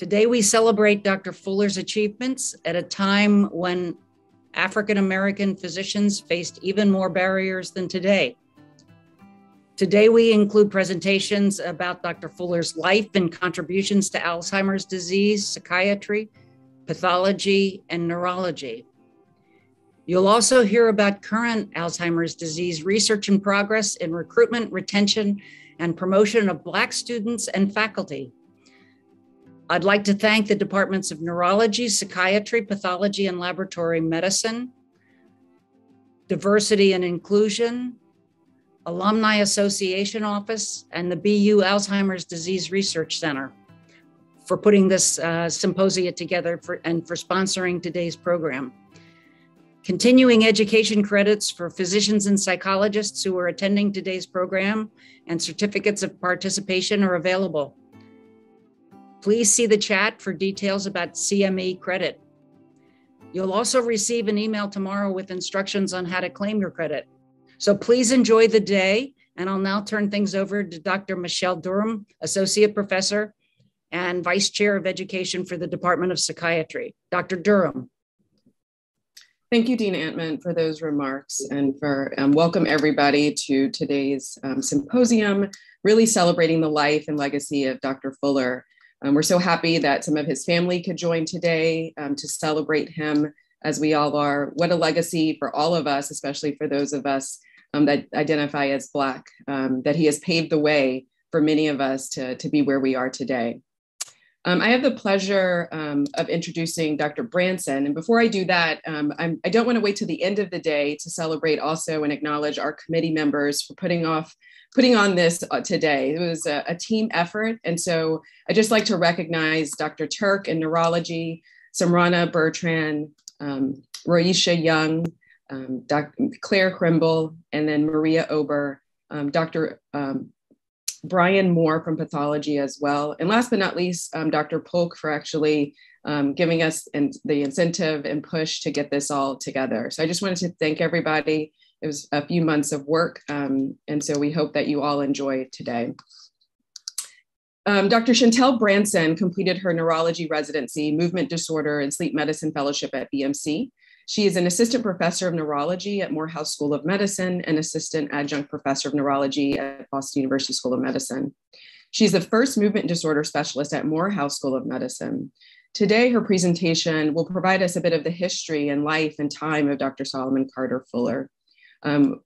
Today, we celebrate Dr. Fuller's achievements at a time when African American physicians faced even more barriers than today. Today, we include presentations about Dr. Fuller's life and contributions to Alzheimer's disease, psychiatry, pathology, and neurology. You'll also hear about current Alzheimer's disease research and progress in recruitment, retention, and promotion of Black students and faculty. I'd like to thank the departments of neurology, psychiatry, pathology, and laboratory medicine, diversity and inclusion, Alumni Association Office, and the BU Alzheimer's Disease Research Center for putting this uh, symposium together for, and for sponsoring today's program. Continuing education credits for physicians and psychologists who are attending today's program and certificates of participation are available. Please see the chat for details about CME credit. You'll also receive an email tomorrow with instructions on how to claim your credit. So please enjoy the day. And I'll now turn things over to Dr. Michelle Durham, Associate Professor and Vice Chair of Education for the Department of Psychiatry. Dr. Durham. Thank you, Dean Antman, for those remarks and for um, welcome everybody to today's um, symposium, really celebrating the life and legacy of Dr. Fuller. Um, we're so happy that some of his family could join today um, to celebrate him as we all are. What a legacy for all of us, especially for those of us um, that identify as Black, um, that he has paved the way for many of us to, to be where we are today. Um, I have the pleasure um, of introducing Dr. Branson. And before I do that, I do not want to wait to the end of the day to celebrate also and acknowledge our committee members for putting off putting on this uh, today. It was a, a, team effort. And so I just like to recognize Dr. Turk in neurology, Samrana Bertrand, um, Royisha Young, um, Dr. Claire Krimble, and then Maria Ober, um, Dr. Um, Brian Moore from pathology as well. And last but not least, um, Dr. Polk for actually um, giving us in, the incentive and push to get this all together. So I just wanted to thank everybody. It was a few months of work. Um, and so we hope that you all enjoy today. Um, Dr. Chantel Branson completed her neurology residency, movement disorder, and sleep medicine fellowship at BMC. She is an assistant professor of neurology at Morehouse School of Medicine and assistant adjunct professor of neurology at Boston University School of Medicine. She's the first movement disorder specialist at Morehouse School of Medicine. Today, her presentation will provide us a bit of the history and life and time of Dr. Solomon Carter Fuller. Um,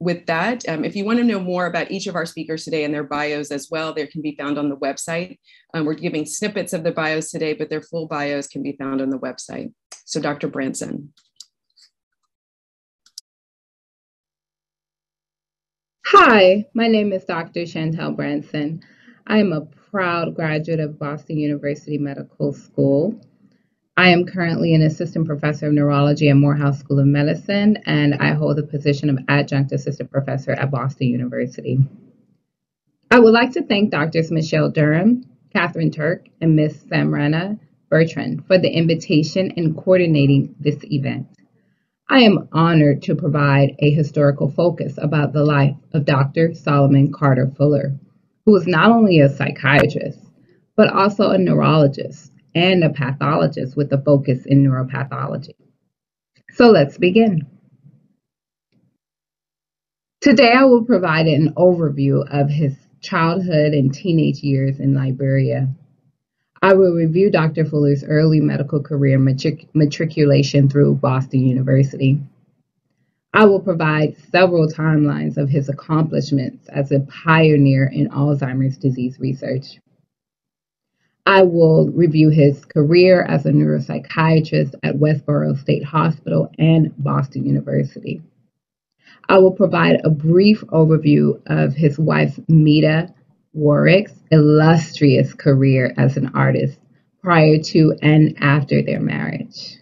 with that, um, if you want to know more about each of our speakers today and their bios as well, they can be found on the website. Um, we're giving snippets of the bios today, but their full bios can be found on the website. So Dr. Branson. Hi, my name is Dr. Chantel Branson. I am a proud graduate of Boston University Medical School. I am currently an assistant professor of neurology at Morehouse School of Medicine, and I hold the position of adjunct assistant professor at Boston University. I would like to thank Drs. Michelle Durham, Catherine Turk, and Ms. Samrana Bertrand for the invitation and coordinating this event. I am honored to provide a historical focus about the life of Dr. Solomon Carter Fuller, who was not only a psychiatrist, but also a neurologist and a pathologist with a focus in neuropathology. So let's begin. Today, I will provide an overview of his childhood and teenage years in Liberia I will review Dr. Fuller's early medical career matric- matriculation through Boston University. I will provide several timelines of his accomplishments as a pioneer in Alzheimer's disease research. I will review his career as a neuropsychiatrist at Westboro State Hospital and Boston University. I will provide a brief overview of his wife, Meta Warrick's illustrious career as an artist prior to and after their marriage.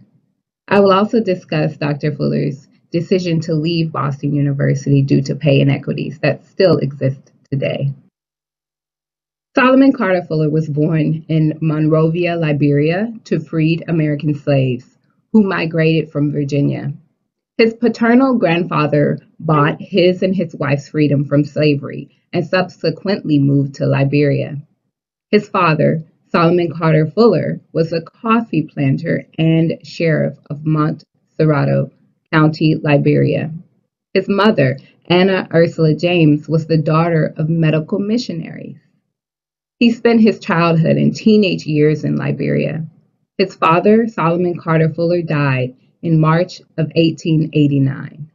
I will also discuss Dr. Fuller's decision to leave Boston University due to pay inequities that still exist today. Solomon Carter Fuller was born in Monrovia, Liberia, to freed American slaves who migrated from Virginia. His paternal grandfather bought his and his wife's freedom from slavery and subsequently moved to Liberia. His father, Solomon Carter Fuller, was a coffee planter and sheriff of Montserrado County, Liberia. His mother, Anna Ursula James, was the daughter of medical missionaries. He spent his childhood and teenage years in Liberia. His father, Solomon Carter Fuller, died in March of 1889.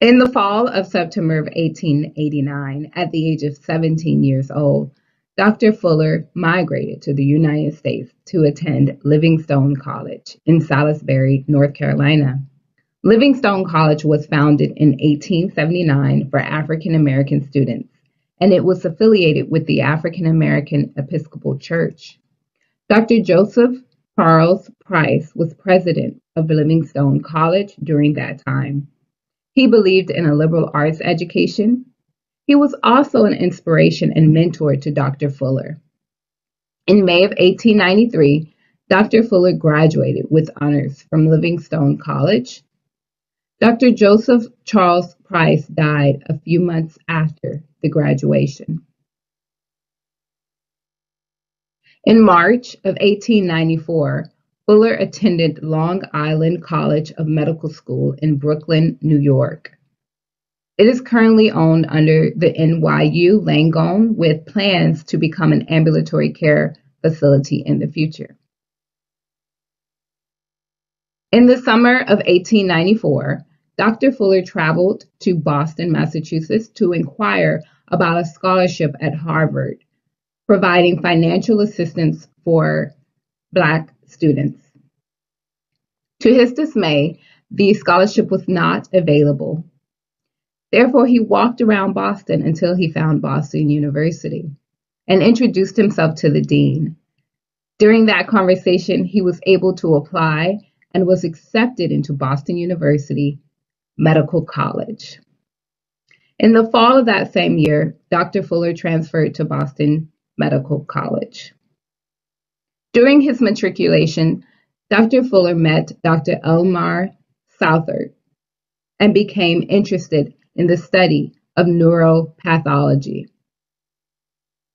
In the fall of September of 1889, at the age of 17 years old, Dr. Fuller migrated to the United States to attend Livingstone College in Salisbury, North Carolina. Livingstone College was founded in 1879 for African American students, and it was affiliated with the African American Episcopal Church. Dr. Joseph Charles Price was president of Livingstone College during that time. He believed in a liberal arts education. He was also an inspiration and mentor to Dr. Fuller. In May of 1893, Dr. Fuller graduated with honors from Livingstone College. Dr. Joseph Charles Price died a few months after the graduation. In March of 1894, Fuller attended Long Island College of Medical School in Brooklyn, New York. It is currently owned under the NYU Langone with plans to become an ambulatory care facility in the future. In the summer of 1894, Dr. Fuller traveled to Boston, Massachusetts to inquire about a scholarship at Harvard, providing financial assistance for Black students. To his dismay, the scholarship was not available. Therefore, he walked around Boston until he found Boston University and introduced himself to the dean. During that conversation, he was able to apply and was accepted into Boston University Medical College. In the fall of that same year, Dr. Fuller transferred to Boston Medical College. During his matriculation, Dr. Fuller met Dr. Elmer Southard and became interested in the study of neuropathology.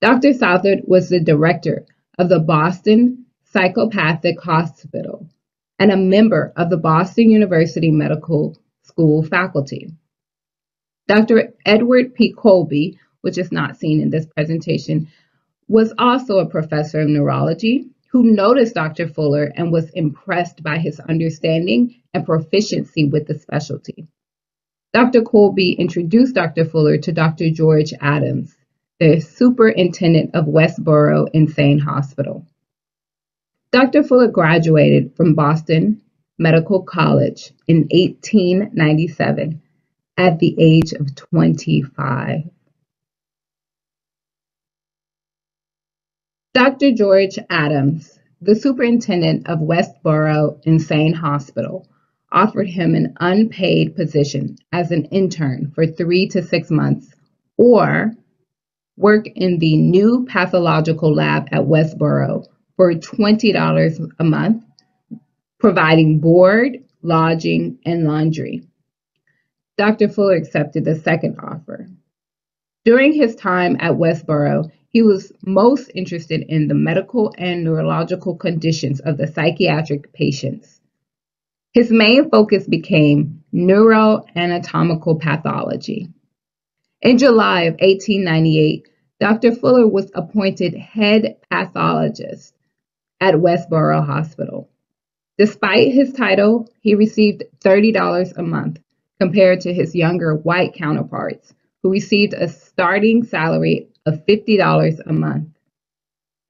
Dr. Southard was the director of the Boston Psychopathic Hospital and a member of the Boston University Medical School faculty. Dr. Edward P. Colby, which is not seen in this presentation, was also a professor of neurology who noticed Dr. Fuller and was impressed by his understanding and proficiency with the specialty. Dr. Colby introduced Dr. Fuller to Dr. George Adams, the superintendent of Westboro Insane Hospital. Dr. Fuller graduated from Boston Medical College in 1897 at the age of 25. Doctor George Adams, the superintendent of Westborough Insane Hospital, offered him an unpaid position as an intern for three to six months or work in the new pathological lab at Westborough for $20 a month, providing board, lodging, and laundry. Dr. Fuller accepted the second offer. During his time at Westborough, he was most interested in the medical and neurological conditions of the psychiatric patients. His main focus became neuroanatomical pathology. In July of 1898, Dr. Fuller was appointed head pathologist at Westborough Hospital. Despite his title, he received $30 a month compared to his younger white counterparts, who received a starting salary of $50 a month.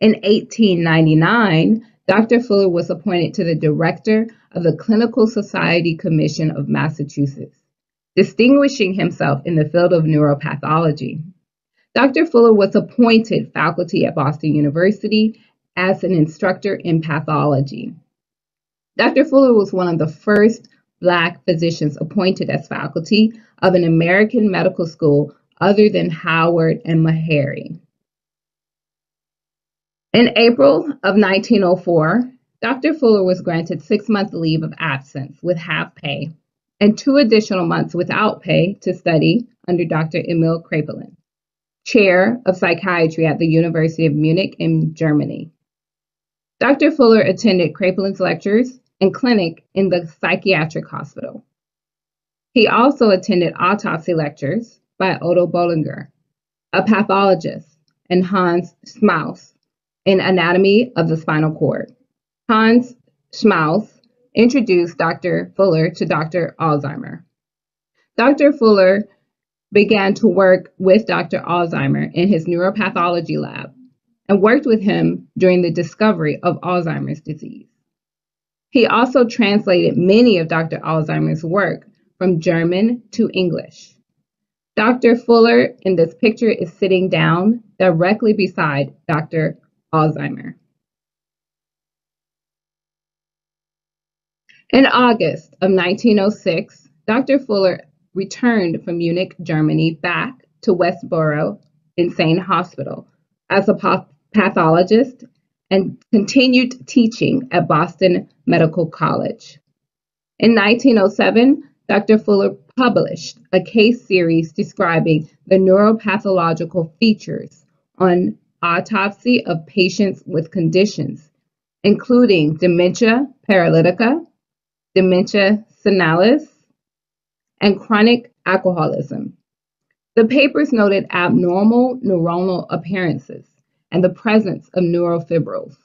In 1899, Dr. Fuller was appointed to the director of the Clinical Society Commission of Massachusetts, distinguishing himself in the field of neuropathology. Dr. Fuller was appointed faculty at Boston University as an instructor in pathology. Dr. Fuller was one of the first Black physicians appointed as faculty of an American medical school other than Howard and Meharry. In April of 1904, Dr. Fuller was granted six month leave of absence with half pay and two additional months without pay to study under Dr. Emil Kraepelin. chair of psychiatry at the University of Munich in Germany. Dr. Fuller attended Kraepelin's lectures and clinic in the psychiatric hospital. He also attended autopsy lectures by Otto Bollinger, a pathologist, and Hans Schmaus in anatomy of the spinal cord. Hans Schmaus introduced Dr. Fuller to Dr. Alzheimer. Dr. Fuller began to work with Dr. Alzheimer in his neuropathology lab and worked with him during the discovery of Alzheimer's disease. He also translated many of Dr. Alzheimer's work from German to English. Dr. Fuller in this picture is sitting down directly beside Dr. Alzheimer. In August of 1906, Dr. Fuller returned from Munich, Germany, back to Westborough Insane Hospital as a pathologist and continued teaching at Boston Medical College. In 1907, Dr. Fuller published a case series describing the neuropathological features on autopsy of patients with conditions, including dementia paralytica, dementia senilis, and chronic alcoholism. The papers noted abnormal neuronal appearances and the presence of neurofibrils.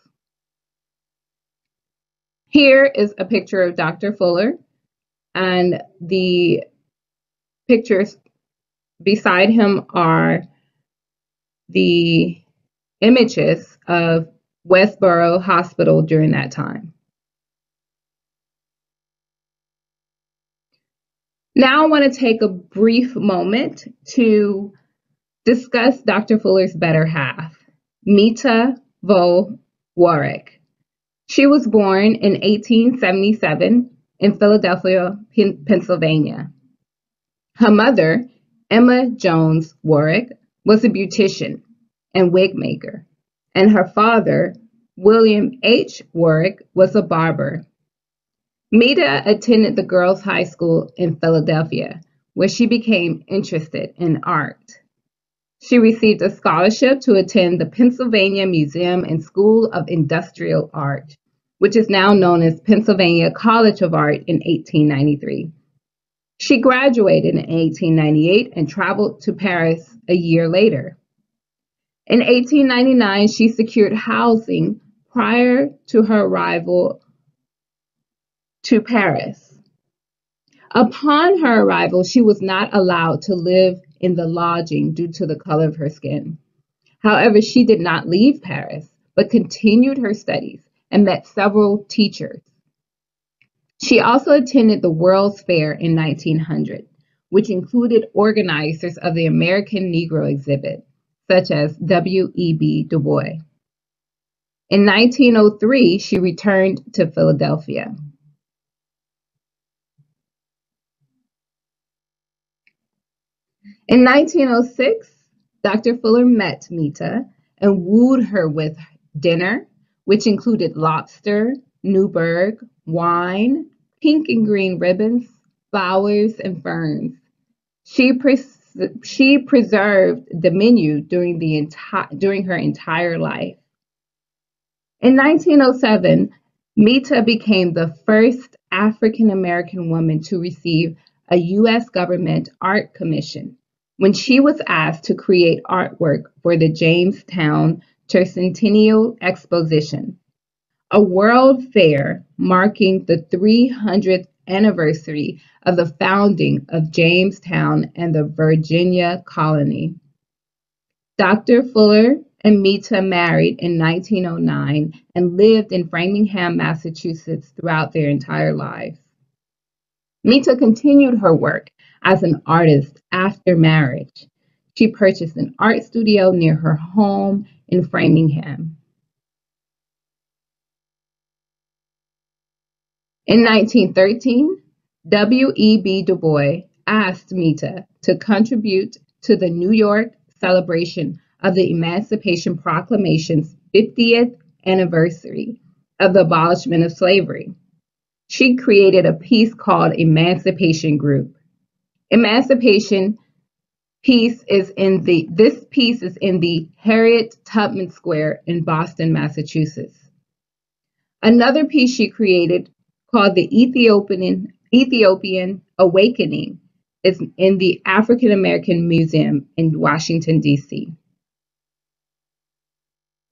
Here is a picture of Dr. Fuller, and the pictures beside him are the images of Westboro Hospital during that time. Now I want to take a brief moment to discuss Dr. Fuller's better half. Meta Vaux Warrick. She was born in 1877 in Philadelphia, Pennsylvania. Her mother, Emma Jones Warrick, was a beautician and wig maker, and her father, William H. Warrick, was a barber. Meta attended the girls' high school in Philadelphia, where she became interested in art. She received a scholarship to attend the Pennsylvania Museum and School of Industrial Art, which is now known as Pennsylvania College of Art in 1893. She graduated in 1898 and traveled to Paris a year later. In 1899, she secured housing prior to her arrival to Paris. Upon her arrival, she was not allowed to live in the lodging due to the color of her skin. However, she did not leave Paris, but continued her studies and met several teachers. She also attended the World's Fair in 1900, which included organizers of the American Negro exhibit, such as W.E.B. Du Bois. In 1903, she returned to Philadelphia. In 1906, Dr. Fuller met Meta and wooed her with dinner, which included lobster, Newburg, wine, pink and green ribbons, flowers, and ferns. She, pres- she preserved the menu during, the enti- during her entire life. In 1907, Meta became the first African American woman to receive a U.S. government art commission when she was asked to create artwork for the Jamestown Tercentennial Exposition, a world fair marking the 300th anniversary of the founding of Jamestown and the Virginia colony. Dr. Fuller and Meta married in 1909 and lived in Framingham, Massachusetts throughout their entire lives. Meta continued her work as an artist after marriage. She purchased an art studio near her home in Framingham. In 1913, W.E.B. Du Bois asked Meta to contribute to the New York celebration of the Emancipation Proclamation's 50th anniversary of the abolishment of slavery. She created a piece called Emancipation Group Emancipation piece is in the this piece is in the Harriet Tubman Square in Boston, Massachusetts. Another piece she created called the Ethiopian Ethiopian Awakening is in the African American Museum in Washington D.C.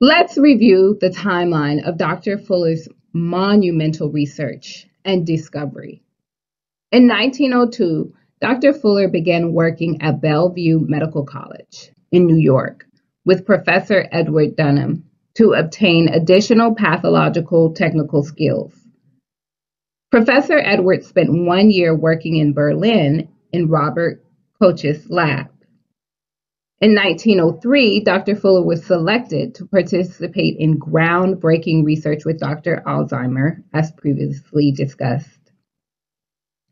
Let's review the timeline of Dr. Fuller's monumental research and discovery. In 1902, Dr. Fuller began working at Bellevue Medical College in New York with Professor Edward Dunham to obtain additional pathological technical skills. Professor Edward spent one year working in Berlin in Robert Koch's lab. In 1903, Dr. Fuller was selected to participate in groundbreaking research with Dr. Alzheimer, as previously discussed.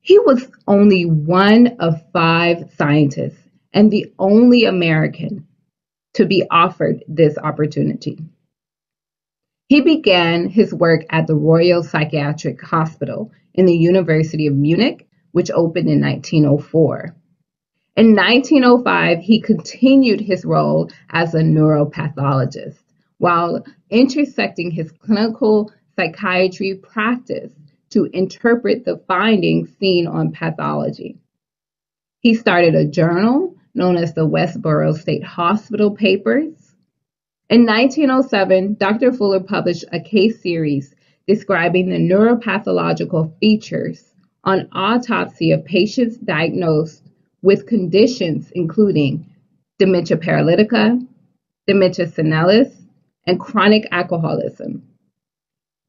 He was only one of five scientists and the only American to be offered this opportunity. He began his work at the Royal Psychiatric Hospital in the University of Munich, which opened in 1904. In 1905, he continued his role as a neuropathologist while intersecting his clinical psychiatry practice to interpret the findings seen on pathology. He started a journal known as the Westboro State Hospital Papers. In 1907, Dr. Fuller published a case series describing the neuropathological features on autopsy of patients diagnosed with conditions including dementia paralytica, dementia senile, and chronic alcoholism.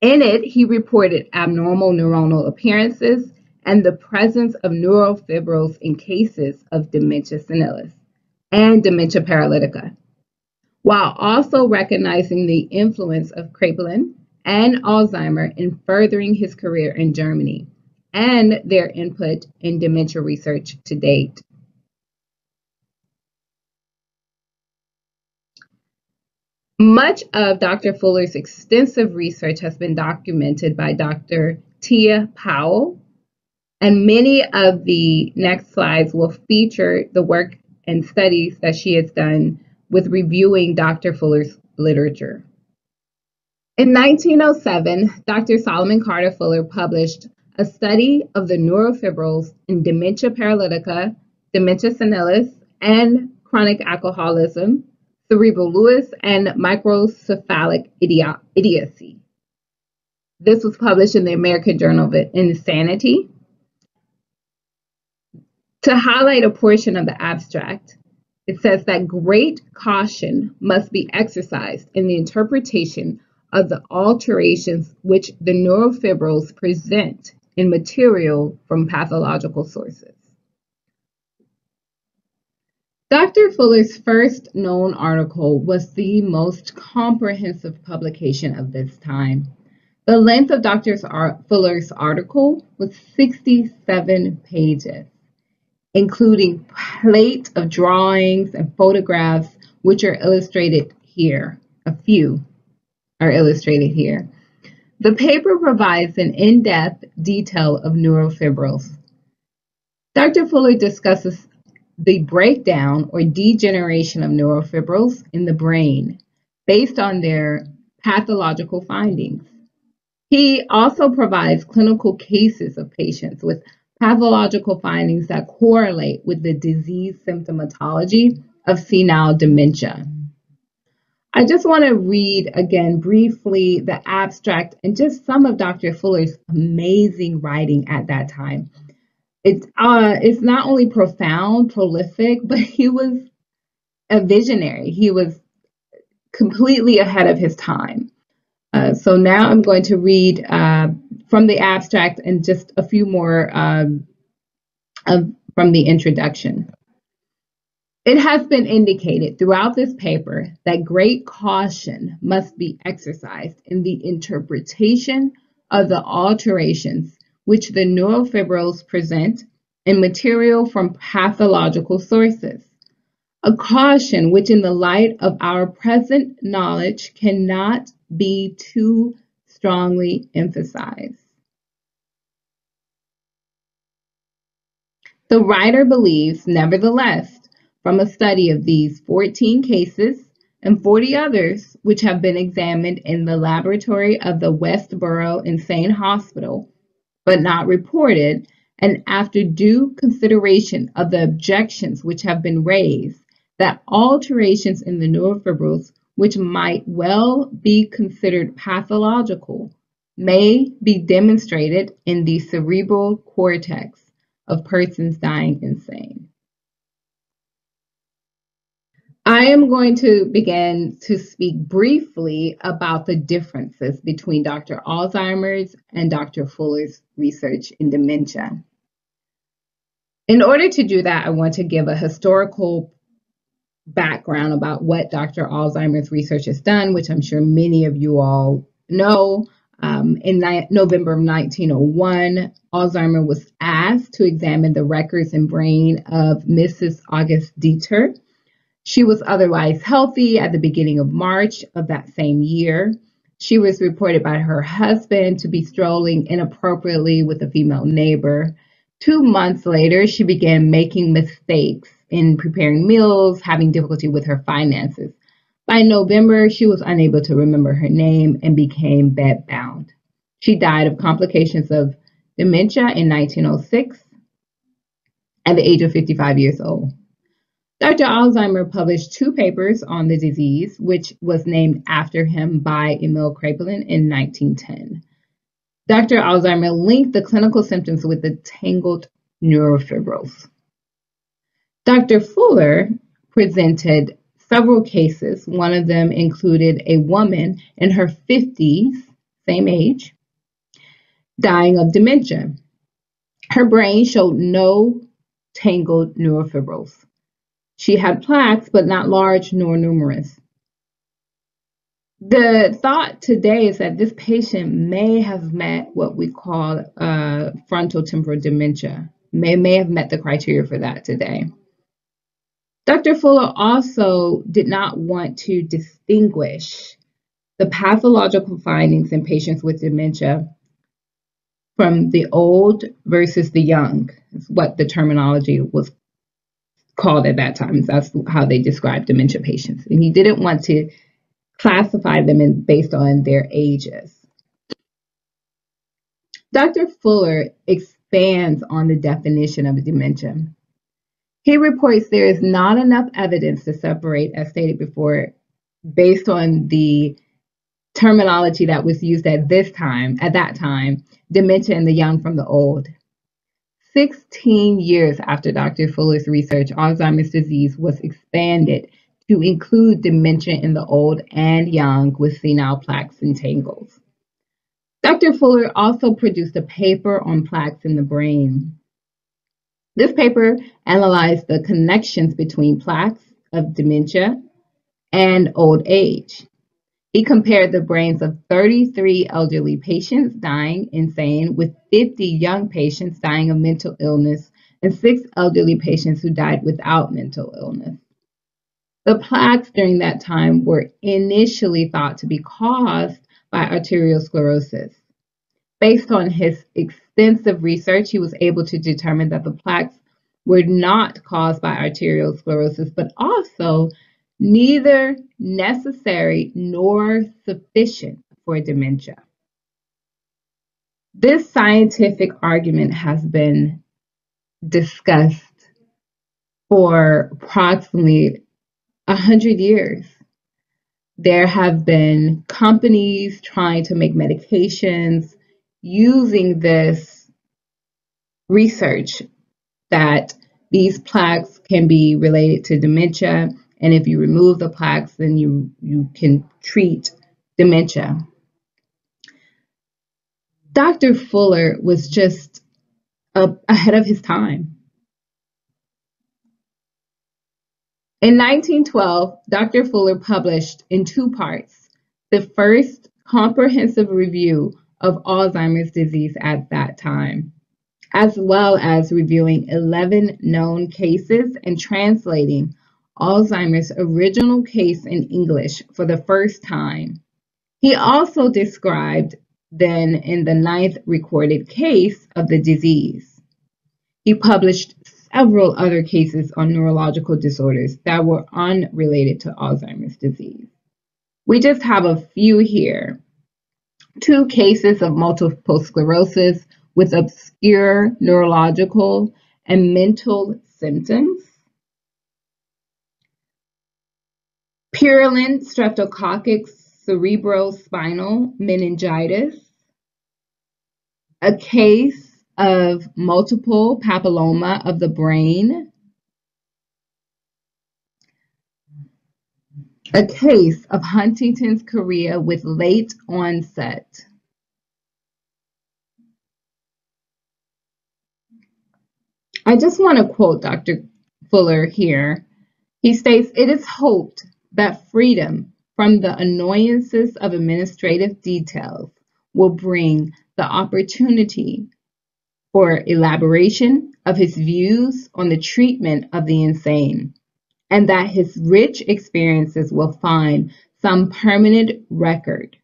In it, he reported abnormal neuronal appearances and the presence of neurofibrils in cases of dementia senilis and dementia paralytica, while also recognizing the influence of Kraepelin and Alzheimer in furthering his career in Germany and their input in dementia research to date. Much of Dr. Fuller's extensive research has been documented by Dr. Tia Powell, and many of the next slides will feature the work and studies that she has done with reviewing Dr. Fuller's literature. In 1907, Dr. Solomon Carter Fuller published a study of the neurofibrils in dementia paralytica, dementia senilis, and chronic alcoholism cerebral lues, and microcephalic idiocy. This was published in the American Journal of Insanity. To highlight a portion of the abstract, it says that great caution must be exercised in the interpretation of the alterations which the neurofibrils present in material from pathological sources. Dr. Fuller's first known article was the most comprehensive publication of this time. The length of Dr. Fuller's article was 67 pages, including plate of drawings and photographs, which are illustrated here. A few are illustrated here. The paper provides an in-depth detail of neurofibrils. Dr. Fuller discusses the breakdown or degeneration of neurofibrils in the brain based on their pathological findings. He also provides clinical cases of patients with pathological findings that correlate with the disease symptomatology of senile dementia. I just want to read again briefly the abstract and just some of Dr. Fuller's amazing writing at that time it's uh it's not only profound, prolific, but he was a visionary. He was completely ahead of his time. Uh, so now I'm going to read uh, from the abstract and just a few more um, from the introduction. It has been indicated throughout this paper that great caution must be exercised in the interpretation of the alterations which the neurofibrils present in material from pathological sources. A caution which, in the light of our present knowledge, cannot be too strongly emphasized. The writer believes, nevertheless, from a study of these 14 cases and 40 others which have been examined in the laboratory of the Westboro Insane Hospital but not reported, and after due consideration of the objections which have been raised, that alterations in the neurofibrils which might well be considered pathological may be demonstrated in the cerebral cortex of persons dying insane. I am going to begin to speak briefly about the differences between Dr. Alzheimer's and Dr. Fuller's research in dementia. In order to do that, I want to give a historical background about what Dr. Alzheimer's research has done, which I'm sure many of you all know. Um, in November of 1901, Alzheimer was asked to examine the records and brain of Mrs. Auguste Deter. She was otherwise healthy at the beginning of March of that same year. She was reported by her husband to be strolling inappropriately with a female neighbor. Two months later, she began making mistakes in preparing meals, having difficulty with her finances. By November, she was unable to remember her name and became bedbound. She died of complications of dementia in 1906 at the age of 55 years old. Dr. Alzheimer published two papers on the disease, which was named after him by Emil Kraepelin in 1910. Dr. Alzheimer linked the clinical symptoms with the tangled neurofibrils. Dr. Fuller presented several cases. One of them included a woman in her 50s, same age, dying of dementia. Her brain showed no tangled neurofibrils. She had plaques, but not large nor numerous. The thought today is that this patient may have met what we call uh, frontotemporal dementia, may, may have met the criteria for that today. Dr. Fuller also did not want to distinguish the pathological findings in patients with dementia from the old versus the young, is what the terminology was called at that time. That's how they described dementia patients. And he didn't want to classify them in, based on their ages. Dr. Fuller expands on the definition of dementia. He reports there is not enough evidence to separate, as stated before, based on the terminology that was used at this time, at that time, dementia in the young from the old. 16 years after Dr. Fuller's research, Alzheimer's disease was expanded to include dementia in the old and young with senile plaques and tangles. Dr. Fuller also produced a paper on plaques in the brain. This paper analyzed the connections between plaques of dementia and old age. He compared the brains of 33 elderly patients dying insane with 50 young patients dying of mental illness and six elderly patients who died without mental illness. The plaques during that time were initially thought to be caused by arteriosclerosis. Based on his extensive research, he was able to determine that the plaques were not caused by arteriosclerosis, but also neither necessary nor sufficient for dementia. This scientific argument has been discussed for approximately 100 years. There have been companies trying to make medications using this research that these plaques can be related to dementia and if you remove the plaques, then you, you can treat dementia. Dr. Fuller was just ahead of his time. In 1912, Dr. Fuller published in two parts the first comprehensive review of Alzheimer's disease at that time, as well as reviewing 11 known cases and translating Alzheimer's original case in English for the first time. He also described then in the ninth recorded case of the disease. He published several other cases on neurological disorders that were unrelated to Alzheimer's disease. We just have a few here. Two cases of multiple sclerosis with obscure neurological and mental symptoms. Purulent streptococcal cerebrospinal meningitis. A case of multiple papilloma of the brain, a case of Huntington's chorea with late onset. I just want to quote Dr. Fuller here. He states, It is hoped that freedom from the annoyances of administrative details will bring the opportunity for elaboration of his views on the treatment of the insane, and that his rich experiences will find some permanent record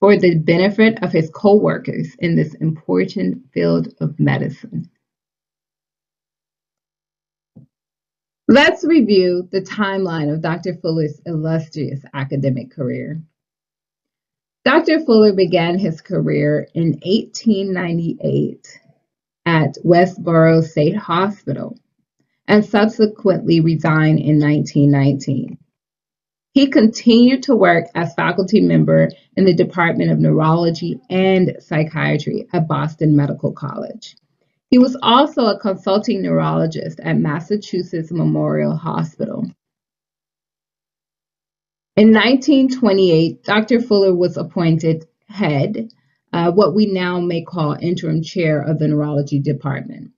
for the benefit of his co-workers in this important field of medicine. Let's review the timeline of Dr. Fuller's illustrious academic career. Dr. Fuller began his career in 1898 at Westboro State Hospital and subsequently resigned in 1919. He continued to work as faculty member in the Department of Neurology and Psychiatry at Boston Medical College. He was also a consulting neurologist at Massachusetts Memorial Hospital. In 1928, Dr. Fuller was appointed head uh, what we now may call interim chair of the neurology department.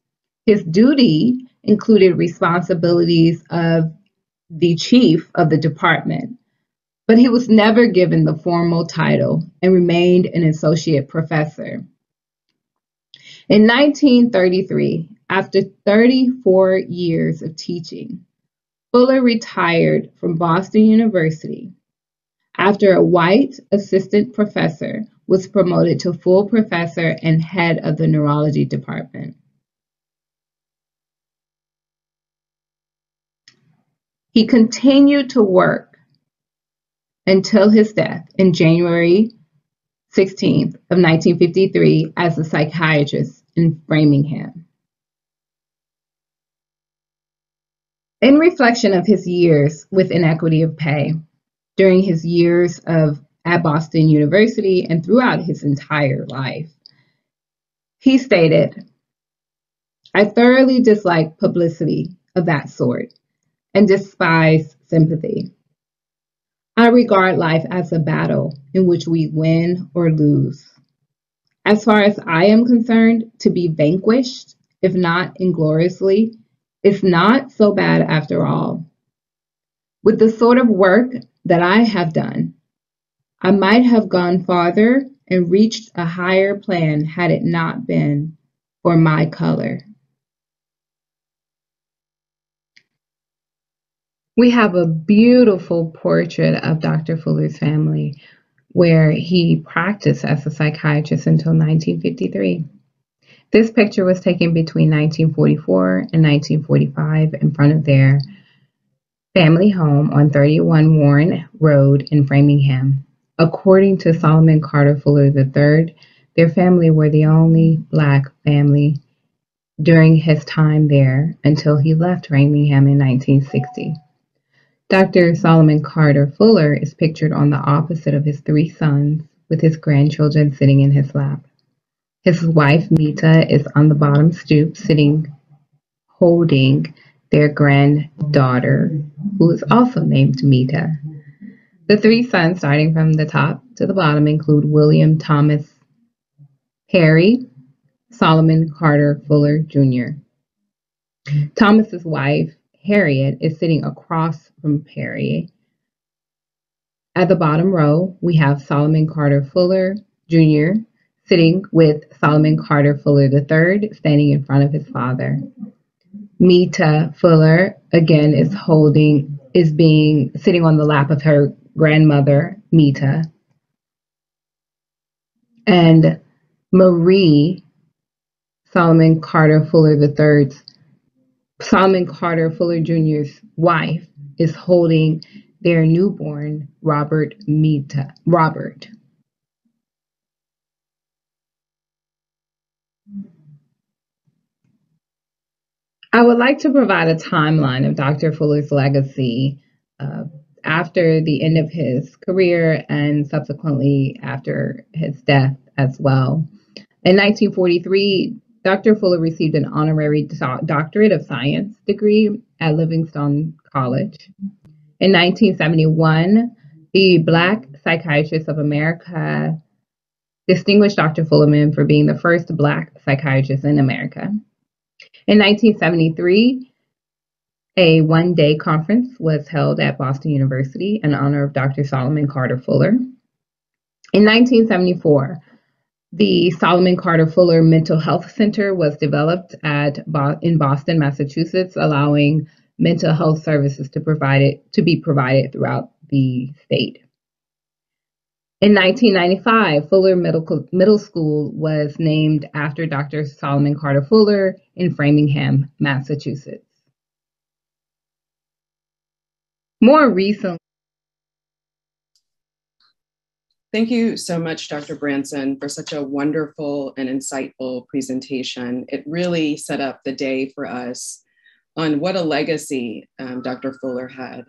His duty included responsibilities of the chief of the department, but he was never given the formal title and remained an associate professor. In 1933, after 34 years of teaching, Fuller retired from Boston University after a white assistant professor was promoted to full professor and head of the neurology department. He continued to work until his death in January 16th of 1953 as a psychiatrist in Framingham. In reflection of his years with inequity of pay, during his years of at Boston University and throughout his entire life. He stated, I thoroughly dislike publicity of that sort and despise sympathy. I regard life as a battle in which we win or lose. As far as I am concerned, to be vanquished, if not ingloriously, is not so bad after all. With the sort of work that I have done, I might have gone farther and reached a higher plan had it not been for my color. We have a beautiful portrait of Dr. Fuller's family where he practiced as a psychiatrist until 1953. This picture was taken between 1944 and 1945 in front of their family home on 31 Warren Road in Framingham. According to Solomon Carter Fuller III, their family were the only black family during his time there until he left Framingham in 1960. Dr. Solomon Carter Fuller is pictured on the opposite of his three sons, with his grandchildren sitting in his lap. His wife, Meta, is on the bottom stoop, sitting holding their granddaughter, who is also named Meta. The three sons, starting from the top to the bottom, include William Thomas Perry, Solomon Carter Fuller Jr. Thomas's wife, Harriet, is sitting across from Perry. At the bottom row, we have Solomon Carter Fuller Jr. sitting with Solomon Carter Fuller III standing in front of his father. Meta Fuller again is holding is being sitting on the lap of her grandmother, Meta. and Marie Solomon Carter Fuller III's Solomon Carter Fuller Jr.'s wife is holding their newborn, Robert Mita. Robert. I would like to provide a timeline of Dr. Fuller's legacy uh, after the end of his career and subsequently after his death as well. In 1943, Dr. Fuller received an honorary doctorate of science degree at Livingstone College. In 1971, the Black Psychiatrists of America distinguished Dr. Fullerman for being the first Black psychiatrist in America. In 1973, a one day conference was held at Boston University in honor of Dr. Solomon Carter Fuller. In 1974, the Solomon Carter Fuller Mental Health Center was developed at in Boston, Massachusetts, allowing mental health services to provide it, to be provided throughout the state. In 1995, Fuller Middle, Middle School was named after Dr. Solomon Carter Fuller in Framingham, Massachusetts. More recently, Thank you so much, Dr. Branson, for such a wonderful and insightful presentation. It really set up the day for us on what a legacy um, Dr. Fuller had.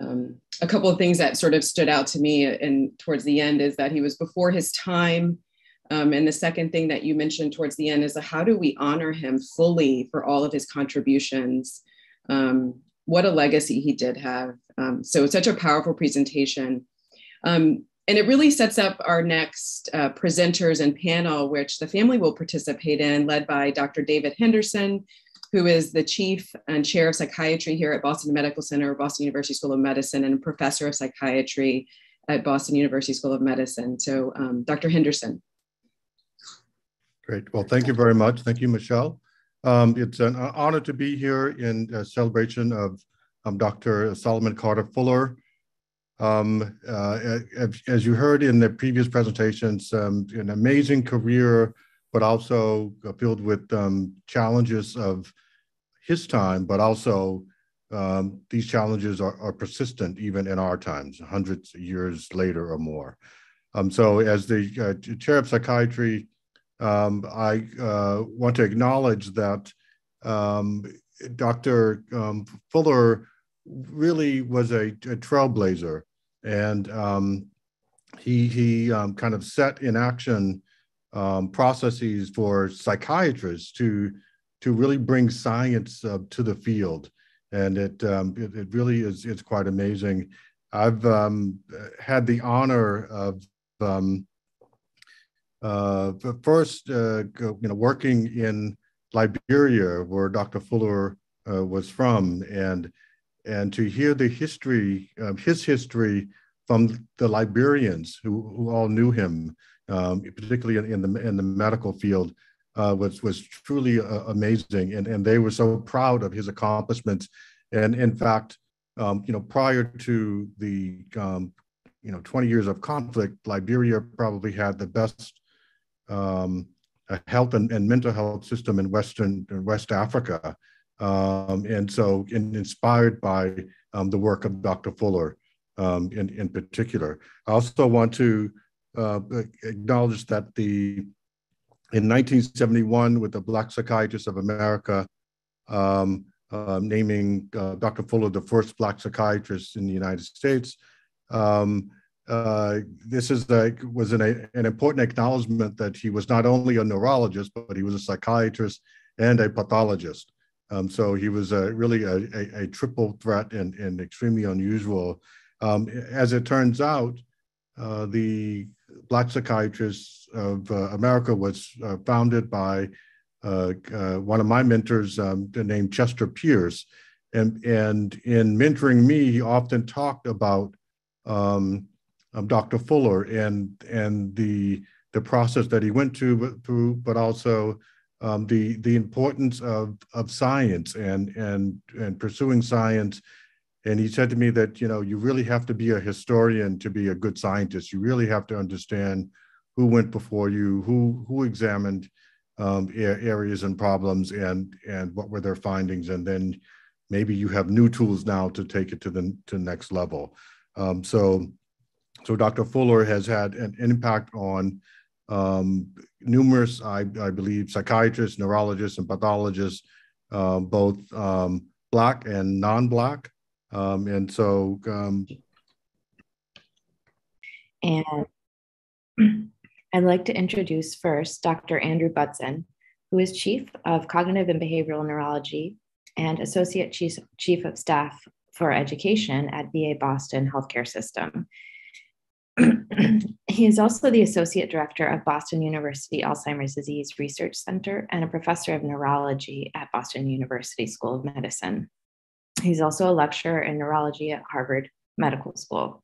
Um, a couple of things that sort of stood out to me and towards the end is that he was before his time. Um, and the second thing that you mentioned towards the end is how do we honor him fully for all of his contributions? Um, what a legacy he did have. Um, so, such a powerful presentation. Um, and it really sets up our next uh, presenters and panel, which the family will participate in, led by Dr. David Henderson, who is the chief and chair of psychiatry here at Boston Medical Center, Boston University School of Medicine, and professor of psychiatry at Boston University School of Medicine. So, um, Dr. Henderson. Great. Well, thank you very much. Thank you, Michelle. Um, it's an honor to be here in celebration of um, Dr. Solomon Carter Fuller, um, uh, as you heard in the previous presentations, um, an amazing career, but also filled with um, challenges of his time, but also um, these challenges are, are, persistent even in our times, hundreds of years later or more. Um, so, as the uh, chair of psychiatry, um, I uh, want to acknowledge that Dr. Fuller really was a, a trailblazer, and um, he he um, kind of set in action um, processes for psychiatrists to to really bring science uh, to the field, and it, um, it, it really is it's quite amazing. I've um, had the honor of um, uh, first uh, you know working in Liberia where Dr. Fuller uh, was from and and to hear the history, uh, his history from the Liberians who, who all knew him, um, particularly in, in, the in the medical field, uh, was was truly uh, amazing, and and they were so proud of his accomplishments. And in fact, um, you know, prior to the um, you know 20 years of conflict, Liberia probably had the best um, health and, and mental health system in Western West Africa. Um, and so in, inspired by um, the work of Dr. Fuller um, in, in particular. I also want to uh, acknowledge that the in 1971 with the Black Psychiatrists of America um, uh, naming uh, Dr. Fuller the first Black psychiatrist in the United States, um, uh, this is a, was an, a, an important acknowledgement that he was not only a neurologist, but he was a psychiatrist and a pathologist. Um, so he was really a, a, a, triple threat and, and extremely unusual. Um, as it turns out, uh, the Black Psychiatrists of uh, America was uh, founded by uh, uh, one of my mentors um, named Chester Pierce. And, and in mentoring me, he often talked about um, um Dr. Fuller and, and the, the process that he went to, through, but also um, the the importance of of science and and and pursuing science. And he said to me that you know you really have to be a historian to be a good scientist. You really have to understand who went before you, who who examined um, areas and problems and and what were their findings and then maybe you have new tools now to take it to the to next level um, so so dr fuller has had an impact on um, numerous I, I believe psychiatrists neurologists and pathologists uh, both um, black and non-black um, and so um, and I'd like to introduce first Dr. Andrew Budson, who is Chief of Cognitive and Behavioral Neurology and Associate Chief, Chief of Staff for Education at VA Boston Healthcare System. He is also the Associate Director of Boston University Alzheimer's Disease Research Center and a professor of neurology at Boston University School of Medicine. He's also a lecturer in neurology at Harvard Medical School.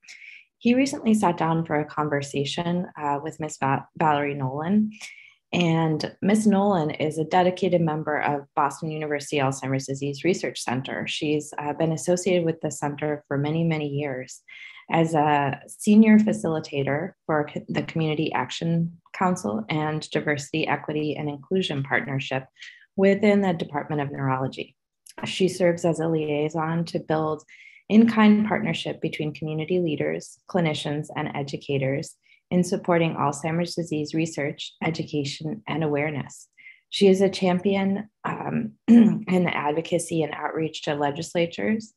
He recently sat down for a conversation uh, with Miss Va- Valerie Nolan. And Miss Nolan is a dedicated member of Boston University Alzheimer's Disease Research Center. She's uh, been associated with the center for many, many years as a senior facilitator for the Community Action Council and Diversity, Equity, and Inclusion Partnership within the Department of Neurology. She serves as a liaison to build in kind partnership between community leaders, clinicians, and educators in supporting Alzheimer's disease research, education, and awareness. She is a champion um, in the advocacy and outreach to legislatures,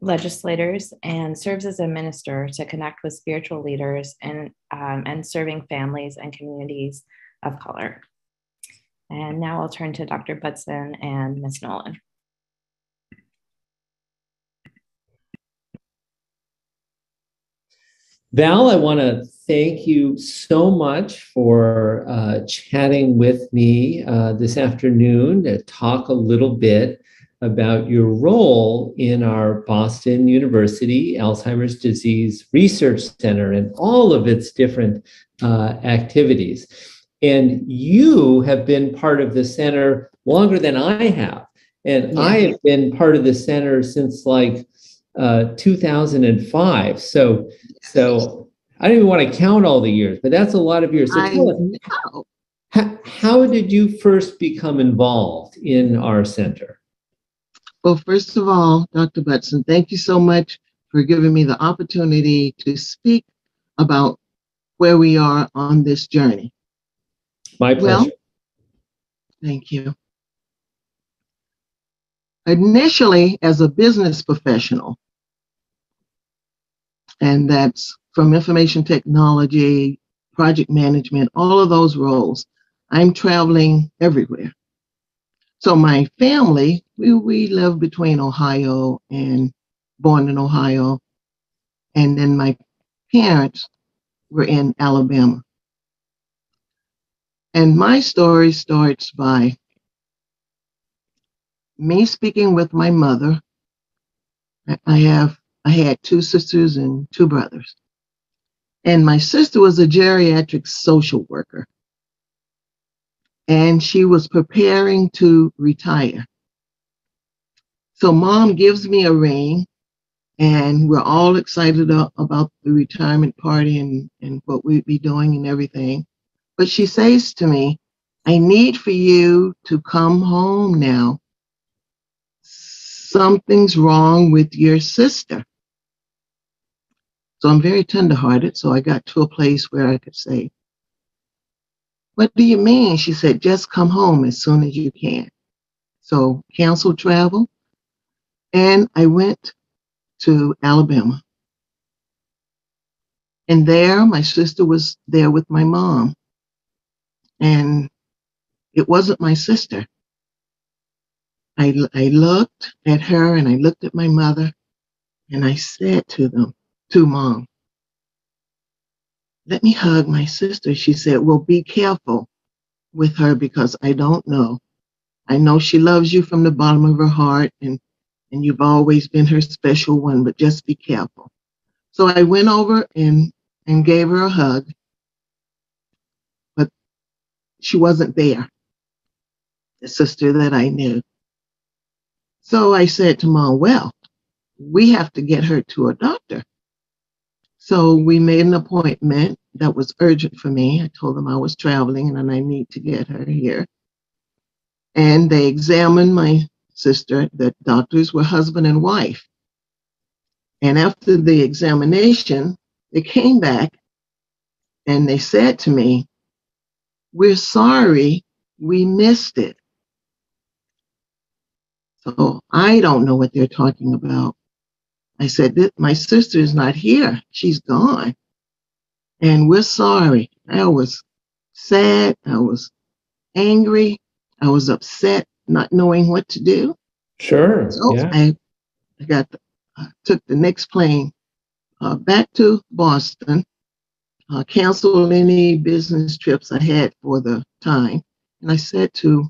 legislators, and serves as a minister to connect with spiritual leaders and, um, and serving families and communities of color. And now I'll turn to Dr. Budson and Ms. Nolan. Val, I want to thank you so much for uh, chatting with me uh, this afternoon to talk a little bit about your role in our Boston University Alzheimer's Disease Research Center and all of its different uh, activities. And you have been part of the center longer than I have. And yeah. I have been part of the center since like uh, 2005. So, so I don't even want to count all the years, but that's a lot of years. So I know. How, how did you first become involved in our center? Well, first of all, Dr. Budson, thank you so much for giving me the opportunity to speak about where we are on this journey. My pleasure. Well, thank you. Initially, as a business professional, and that's from information technology, project management, all of those roles. I'm traveling everywhere. So my family, we, we live between Ohio and born in Ohio. And then my parents were in Alabama. And my story starts by me speaking with my mother. I have I had two sisters and two brothers. And my sister was a geriatric social worker. And she was preparing to retire. So mom gives me a ring and we're all excited about the retirement party and, and what we'd be doing and everything. But she says to me, I need for you to come home now. Something's wrong with your sister. So I'm very tenderhearted. So I got to a place where I could say, What do you mean? She said, Just come home as soon as you can. So canceled travel. And I went to Alabama. And there, my sister was there with my mom. And it wasn't my sister. I, I looked at her and I looked at my mother and I said to them, to mom. Let me hug my sister. She said, Well, be careful with her because I don't know. I know she loves you from the bottom of her heart and, and you've always been her special one, but just be careful. So I went over and, and gave her a hug, but she wasn't there, the sister that I knew. So I said to mom, Well, we have to get her to a doctor. So we made an appointment that was urgent for me. I told them I was traveling and I need to get her here. and they examined my sister. The doctors were husband and wife. And after the examination, they came back and they said to me, We're sorry we missed it. So I don't know what they're talking about. I said, My sister is not here. She's gone. And we're sorry. I was sad. I was angry. I was upset, not knowing what to do. Sure. So yeah. I, I got the, uh, took the next plane uh, back to Boston, uh, canceled any business trips I had for the time, and I said to,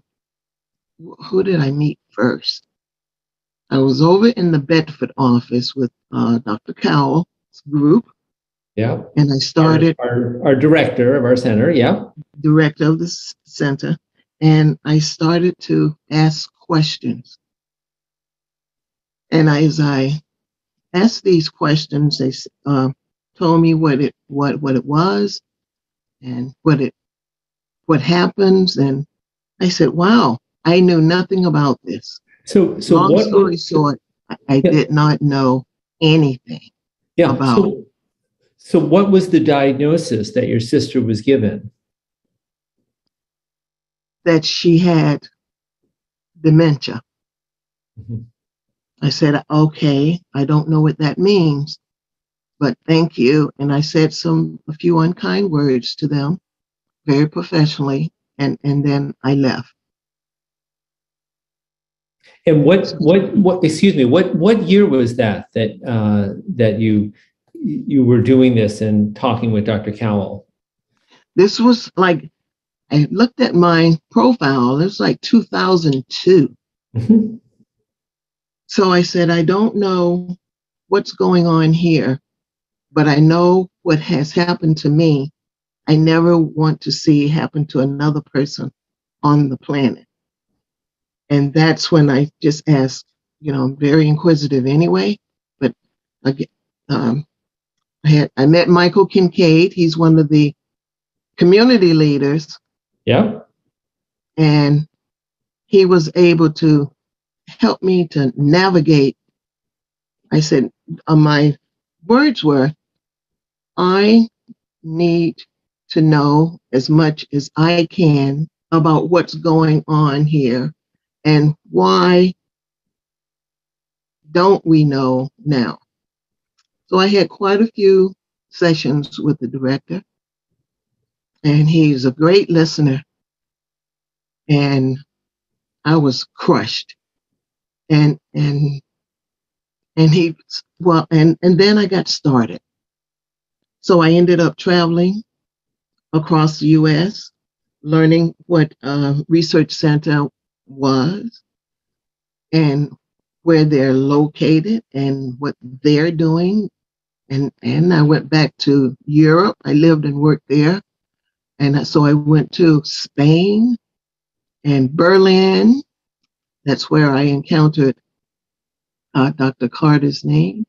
who did I meet first? I was over in the Bedford office with uh, Dr. Kowall's group, Yeah. and I started Our, our director of our center. Yeah. director of the center, and I started to ask questions. And as I asked these questions, they uh, told me what it what what it was, and what it what happens, and I said, "Wow, I knew nothing about this." So, so Long what? story short, I, I Yeah. did not know anything. yeah. about- So, so what was the diagnosis that your sister was given? that she had dementia. Mhm. I said, okay, I don't know what that means, but thank you. And I said some, a few unkind words to them, very professionally, and, and then I left. And what, what, what? Excuse me. What, what year was that that uh, that you you were doing this and talking with Dr. Kowall? This was like, I looked at my profile, it was like 2002. Mhm. So I said, I don't know what's going on here, but I know what has happened to me. I never want to see happen to another person on the planet. And that's when I just asked, you know, I'm very inquisitive anyway, but again, um, I had, I met Michael Kincaid. He's one of the community leaders Yeah. and he was able to help me to navigate. I said, uh, my words were, I need to know as much as I can about what's going on here and why don't we know now? So I had quite a few sessions with the director, and he's a great listener. And I was crushed. And and and he well and and then I got started. So I ended up traveling across the U.S., learning what a research center was and where they're located and what they're doing. And and I went back to Europe. I lived and worked there. And so I went to Spain and Berlin. That's where I encountered uh, Dr. Carter's name.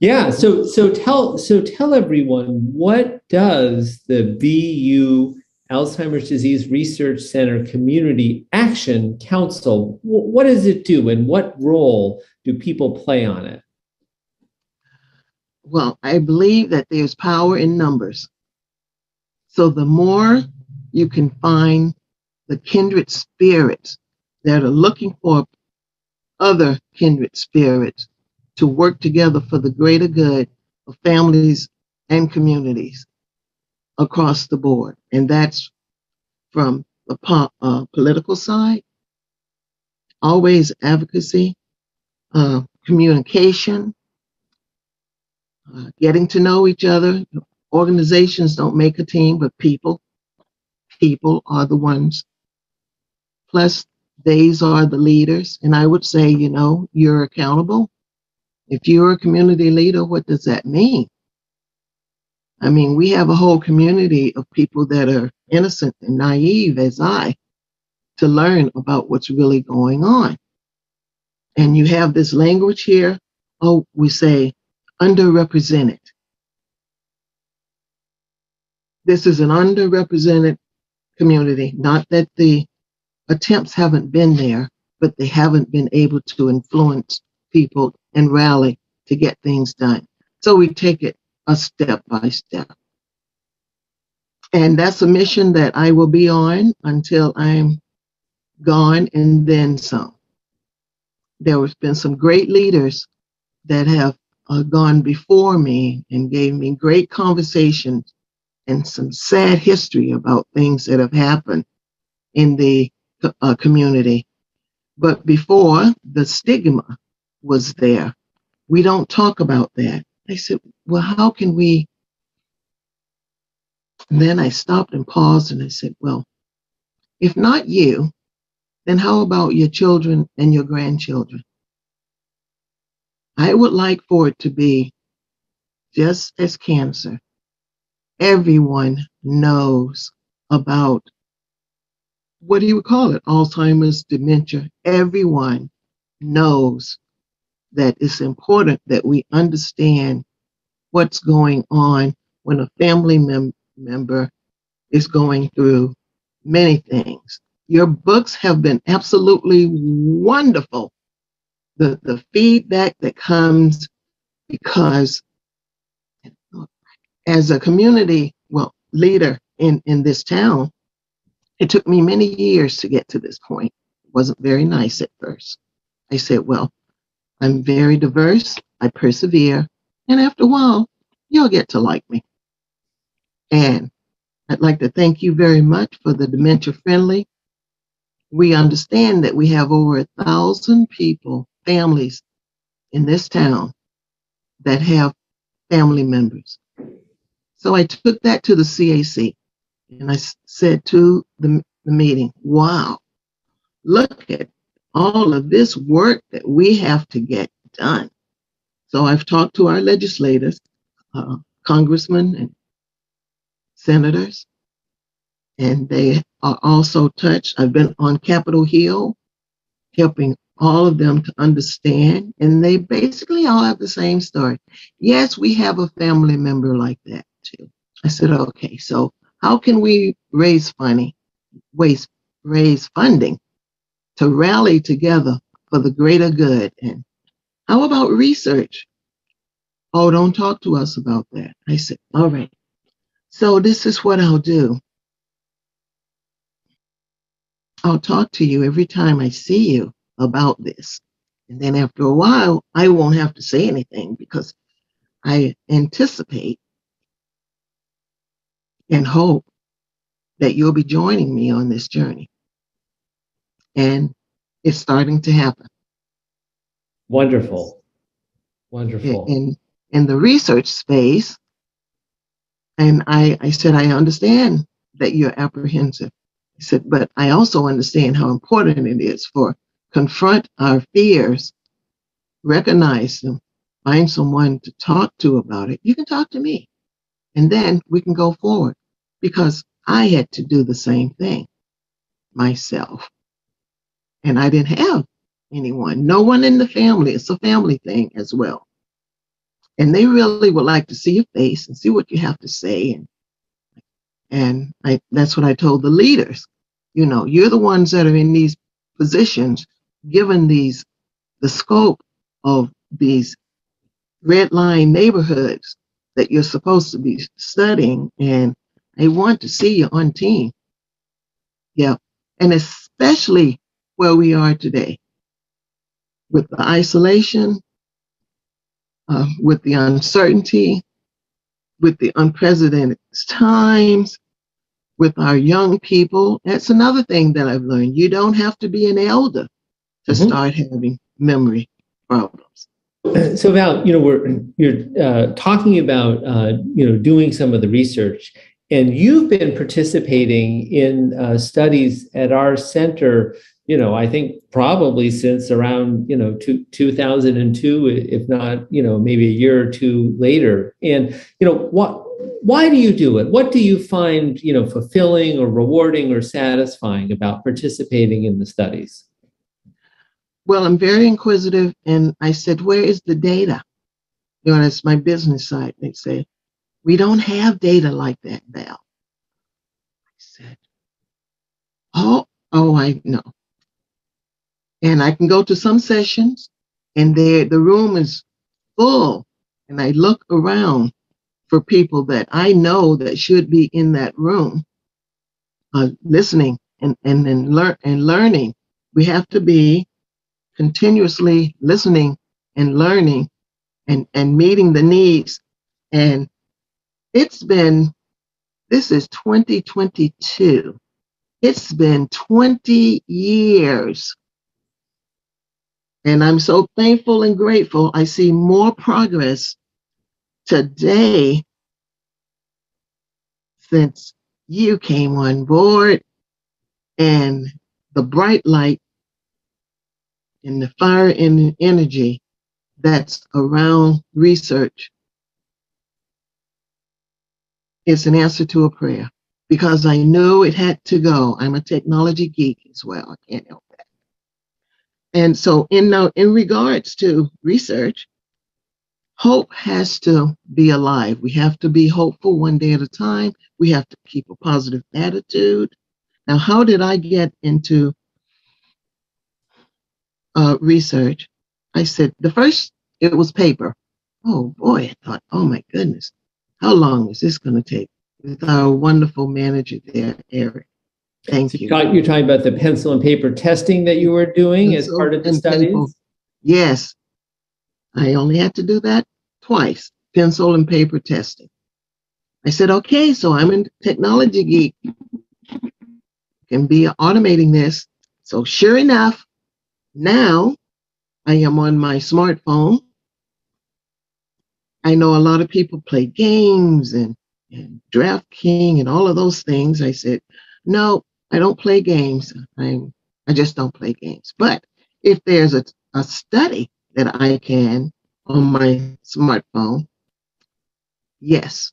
Yeah. So so tell so tell everyone what does the BU Alzheimer's Disease Research Center Community Action Council wh- what does it do and what role do people play on it? Well, I believe that there's power in numbers. So the more you can find the kindred spirits that are looking for other kindred spirits to work together for the greater good of families and communities across the board. And that's from the po- uh, political side, always advocacy, uh, communication, uh, getting to know each other. Organizations don't make a team, but people, people are the ones. Plus, these are the leaders. And I would say, you know, you're accountable. If you're a community leader, what does that mean? I mean, we have a whole community of people that are innocent and naive as I to learn about what's really going on. And you have this language here. Oh, we say underrepresented. This is an underrepresented community, not that the attempts haven't been there, but they haven't been able to influence people and rally to get things done. So we take it a step by step. And that's a mission that I will be on until I'm gone and then some. There has been some great leaders that have uh, gone before me and gave me great conversations and some sad history about things that have happened in the uh, community. But before, the stigma was there. We don't talk about that. I said, well, how can we? And then I stopped and paused and I said, well, if not you, then how about your children and your grandchildren? I would like for it to be just as cancer. Everyone knows about what do you call it? Alzheimer's, dementia. Everyone knows that it's important that we understand what's going on when a family mem- member is going through many things. Your books have been absolutely wonderful. The, the feedback that comes because as a community, well, leader in, in this town, it took me many years to get to this point. It wasn't very nice at first. I said, well, I'm very diverse. I persevere. And after a while, you'll get to like me. And I'd like to thank you very much for the dementia friendly. We understand that we have over a thousand people, families in this town that have family members. So I took that to the CAC and I said to the, the meeting, wow, look at all of this work that we have to get done. So I've talked to our legislators, uh, congressmen and senators, and they are also touched. I've been on Capitol Hill helping all of them to understand, and they basically all have the same story. Yes, we have a family member like that too. I said, okay, so how can we raise raise, raise funding to rally together for the greater good. And how about research? Oh, don't talk to us about that. I said, all right. So this is what I'll do. I'll talk to you every time I see you about this. And then after a while, I won't have to say anything because I anticipate and hope that you'll be joining me on this journey and it's starting to happen. Wonderful. Wonderful. In in the research space, and I, I said, I understand that you're apprehensive. I said, but I also understand how important it is for confront our fears, recognize them, find someone to talk to about it. You can talk to me. And then we can go forward because I had to do the same thing myself and I didn't have anyone, no one in the family. It's a family thing as well. And they really would like to see your face and see what you have to say. And and I, that's what I told the leaders. You know, you're the ones that are in these positions, given these the scope of these red line neighborhoods that you're supposed to be studying, and they want to see you on team. Yeah, and especially where we are today with the isolation, uh, with the uncertainty, with the unprecedented times, with our young people. That's another thing that I've learned. You don't have to be an elder to mm-hmm. start having memory problems. So Val, you know, we're you're uh, talking about uh, you know doing some of the research, and you've been participating in uh, studies at our center you know, I think probably since around, you know, two, 2002, if not, you know, maybe a year or two later. And, you know, what, why do you do it? What do you find, you know, fulfilling or rewarding or satisfying about participating in the studies? Well, I'm very inquisitive, and I said, "Where is the data?" You know, that's my business side. They say, "We don't have data like that, Val." I said, "Oh, Oh, I know. And I can go to some sessions and there the room is full and I look around for people that I know that should be in that room uh, listening and, and, and, learn, and learning. We have to be continuously listening and learning and, and meeting the needs. And it's been, this is 2022. It's been 20 years. And I'm so thankful and grateful. I see more progress today since you came on board and the bright light and the fire and energy that's around research is an answer to a prayer because I knew it had to go. I'm a technology geek as well. I can't help. And so in now in regards to research, hope has to be alive. We have to be hopeful one day at a time. We have to keep a positive attitude. Now, how did I get into uh, research? I said, the first, it was paper. Oh boy, I thought, oh my goodness, how long is this going to take? With our wonderful manager there, Eric. Thank So you. you're talking- you're talking about the pencil and paper testing that you were doing as part of the studies? paper. Yes. I only had to do that twice, pencil and paper testing. I said, okay, so I'm a technology geek. Can be automating this. So sure enough, now I am on my smartphone. I know a lot of people play games and, and DraftKings and all of those things. I said, no, I don't play games. I'm I just don't play games. But if there's a, a study that I can on my smartphone, yes.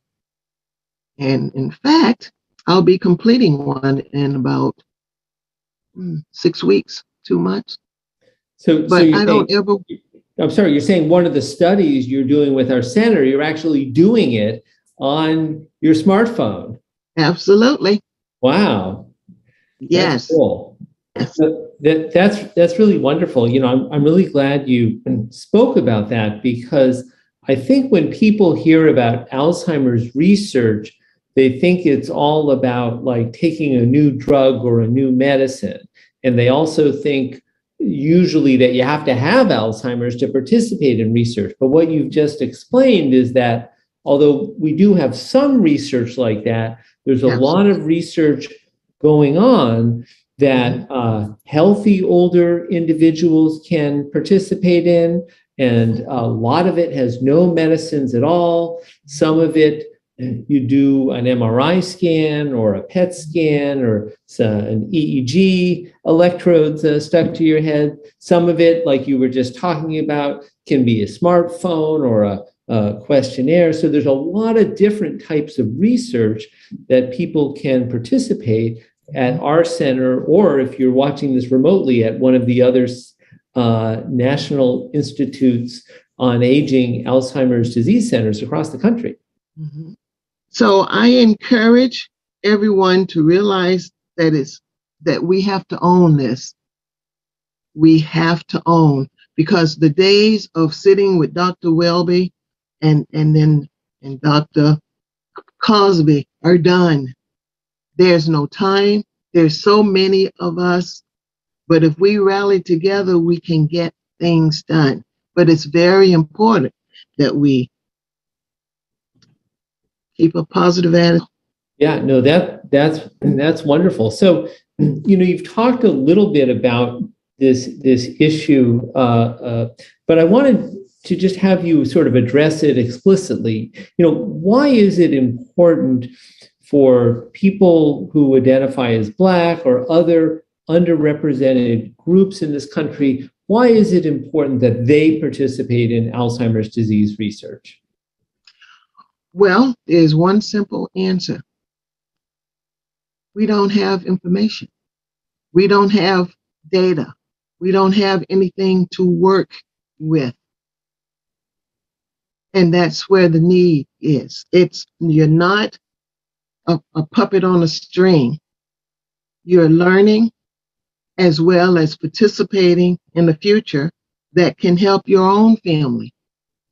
And in fact, I'll be completing one in about hmm, six weeks, two months. So, so But you're I don't ever, I'm sorry, you're saying one of the studies you're doing with our center, you're actually doing it on your smartphone. absolutely, Wow. That's yes. cool. Yes. So That, that's, that's really wonderful. You know, I'm, I'm really glad you spoke about that because I think when people hear about Alzheimer's research, they think it's all about like taking a new drug or a new medicine. And they also think usually that you have to have Alzheimer's to participate in research. But what you've just explained is that although we do have some research like that, there's a lot of research going on that uh, healthy older individuals can participate in. And a lot of it has no medicines at all. Some of it, you do an MRI scan or a PET scan or an EEG electrodes uh, stuck to your head. Some of it, like you were just talking about, can be a smartphone or a, a questionnaire. So there's a lot of different types of research that people can participate at our center, or if you're watching this remotely at one of the other uh, national institutes on aging Alzheimer's disease centers across the country. Mhm. So I encourage everyone to realize that it's that we have to own this. We have to own because the days of sitting with Dr. Welby and and then and Dr. Cosby are done. There's no time. There's so many of us, but if we rally together, we can get things done. But it's very important that we keep a positive attitude. Yeah, no, that that's that's wonderful. So, you know, you've talked a little bit about this this issue, uh, uh, but I wanted just have you sort of address it explicitly. You know, why is it important for people who identify as Black or other underrepresented groups in this country? Why is it important that they participate in Alzheimer's disease research? Well, there's one simple answer. We don't have information. We don't have data. We don't have anything to work with. And that's where the need is. It's, you're not a, a puppet on a string. You're learning as well as participating in the future that can help your own family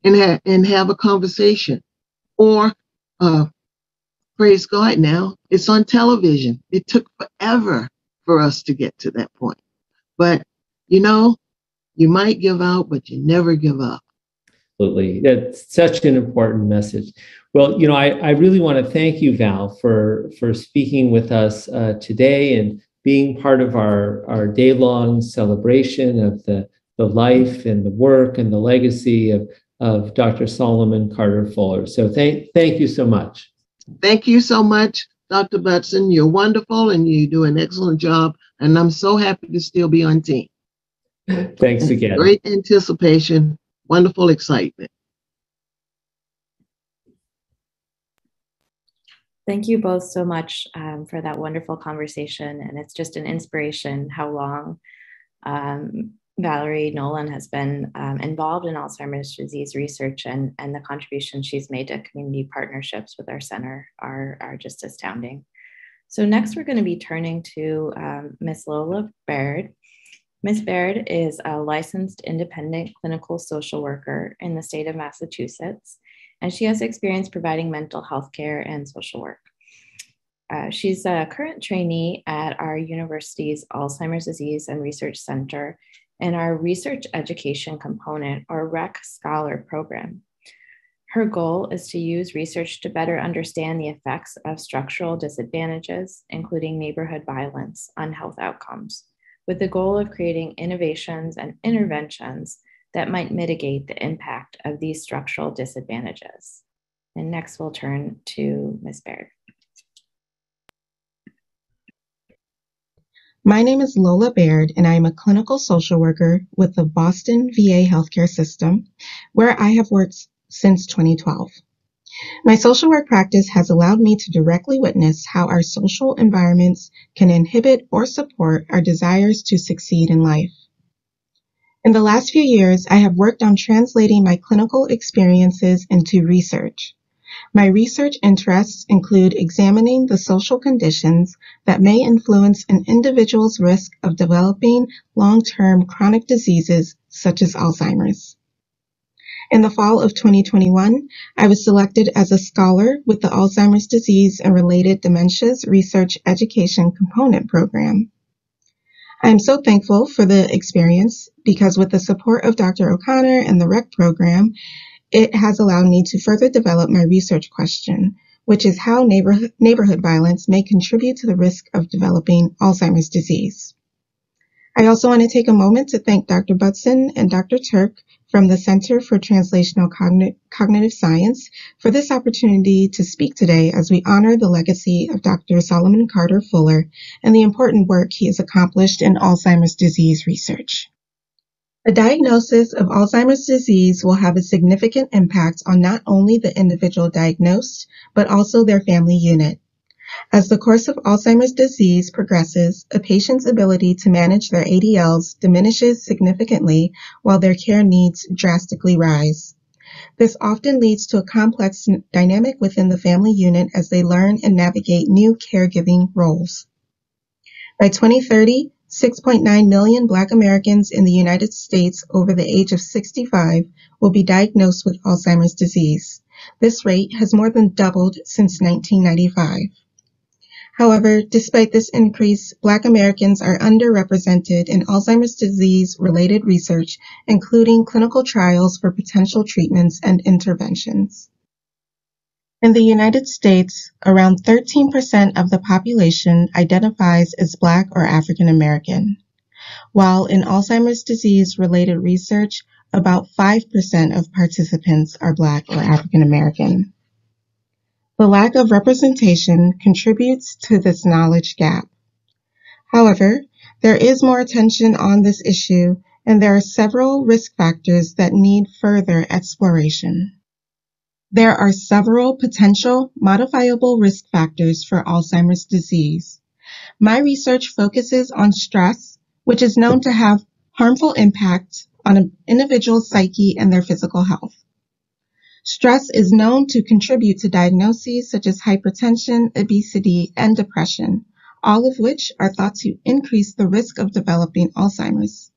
and, ha- and have a conversation. Or, uh, praise God now, it's on television. It took forever for us to get to that point. But, you know, you might give out, but you never give up. Absolutely. That's such an important message. Well, you know, I, I really want to thank you, Val, for, for speaking with us uh, today and being part of our, our day long celebration of the, the life and the work and the legacy of, of Dr. Solomon Carter Fuller. So thank, thank you so much. Thank you so much, Dr. Budson. You're wonderful and you do an excellent job. And I'm so happy to still be on team. Thanks again. Great anticipation, wonderful excitement. Thank you both so much um, for that wonderful conversation. And it's just an inspiration how long um, Valerie Nolan has been um, involved in Alzheimer's disease research and, and the contributions she's made to community partnerships with our center are, are just astounding. So next we're going to be turning to um, Ms. Lola Baird. Ms. Baird is a licensed independent clinical social worker in the state of Massachusetts and she has experience providing mental health care and social work. Uh, she's a current trainee at our university's Alzheimer's Disease and Research Center in our Research Education Component or REC Scholar program. Her goal is to use research to better understand the effects of structural disadvantages, including neighborhood violence, on health outcomes, with the goal of creating innovations and interventions that might mitigate the impact of these structural disadvantages. And next we'll turn to Ms. Baird. My name is Lola Baird, and I am a clinical social worker with the Boston VA healthcare system, where I have worked since 2012. My social work practice has allowed me to directly witness how our social environments can inhibit or support our desires to succeed in life. In the last few years, I have worked on translating my clinical experiences into research. My research interests include examining the social conditions that may influence an individual's risk of developing long-term chronic diseases such as Alzheimer's. In the fall of 2021, I was selected as a scholar with the Alzheimer's disease and related dementias research education component program. I am so thankful for the experience because with the support of Dr. O'Connor and the REC program, it has allowed me to further develop my research question, which is how neighborhood, neighborhood violence may contribute to the risk of developing Alzheimer's disease. I also want to take a moment to thank Dr. Budson and Dr. Turk from the Center for Translational Cogn- Cognitive Science for this opportunity to speak today as we honor the legacy of Dr. Solomon Carter Fuller and the important work he has accomplished in Alzheimer's disease research. A diagnosis of Alzheimer's disease will have a significant impact on not only the individual diagnosed, but also their family unit. As the course of Alzheimer's disease progresses, a patient's ability to manage their ADLs diminishes significantly while their care needs drastically rise. This often leads to a complex dynamic within the family unit as they learn and navigate new caregiving roles. By 2030, 6.9 million Black Americans in the United States over the age of 65 will be diagnosed with Alzheimer's disease. This rate has more than doubled since 1995. However, despite this increase, Black Americans are underrepresented in Alzheimer's disease related research, including clinical trials for potential treatments and interventions. In the United States, around 13% of the population identifies as Black or African American, while in Alzheimer's disease related research, about 5% of participants are Black or African American. The lack of representation contributes to this knowledge gap. However, there is more attention on this issue and there are several risk factors that need further exploration. There are several potential modifiable risk factors for Alzheimer's disease. My research focuses on stress, which is known to have harmful impact on an individual's psyche and their physical health. Stress is known to contribute to diagnoses such as hypertension, obesity, and depression, all of which are thought to increase the risk of developing Alzheimer's.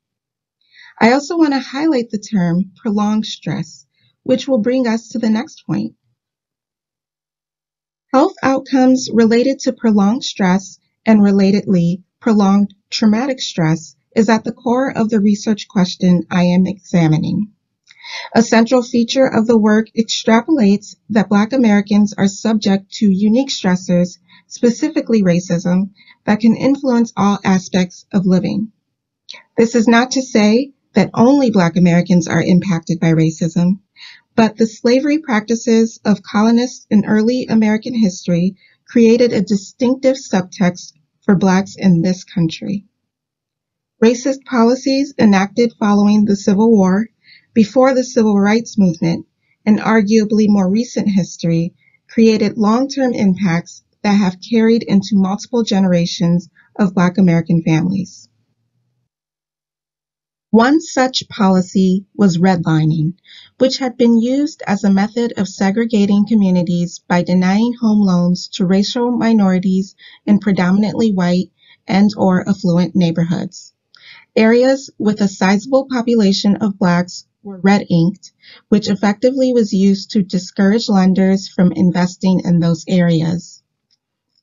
I also want to highlight the term prolonged stress, which will bring us to the next point. Health outcomes related to prolonged stress and relatedly prolonged traumatic stress is at the core of the research question I am examining. A central feature of the work extrapolates that Black Americans are subject to unique stressors, specifically racism, that can influence all aspects of living. This is not to say that only Black Americans are impacted by racism, but the slavery practices of colonists in early American history created a distinctive subtext for Blacks in this country. Racist policies enacted following the Civil War, before the Civil Rights Movement, and arguably more recent history created long-term impacts that have carried into multiple generations of Black American families. One such policy was redlining, which had been used as a method of segregating communities by denying home loans to racial minorities in predominantly white and or affluent neighborhoods. Areas with a sizable population of blacks were red inked, which effectively was used to discourage lenders from investing in those areas.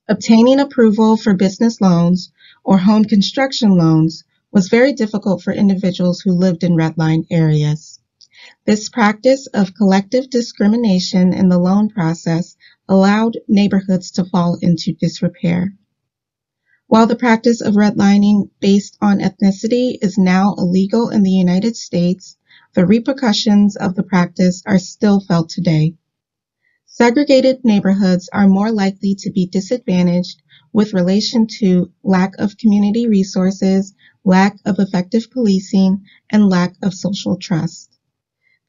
Obtaining approval for business loans or home construction loans was very difficult for individuals who lived in redline areas. This practice of collective discrimination in the loan process allowed neighborhoods to fall into disrepair. While the practice of redlining based on ethnicity is now illegal in the United States, the repercussions of the practice are still felt today. Segregated neighborhoods are more likely to be disadvantaged with relation to lack of community resources, lack of effective policing, and lack of social trust.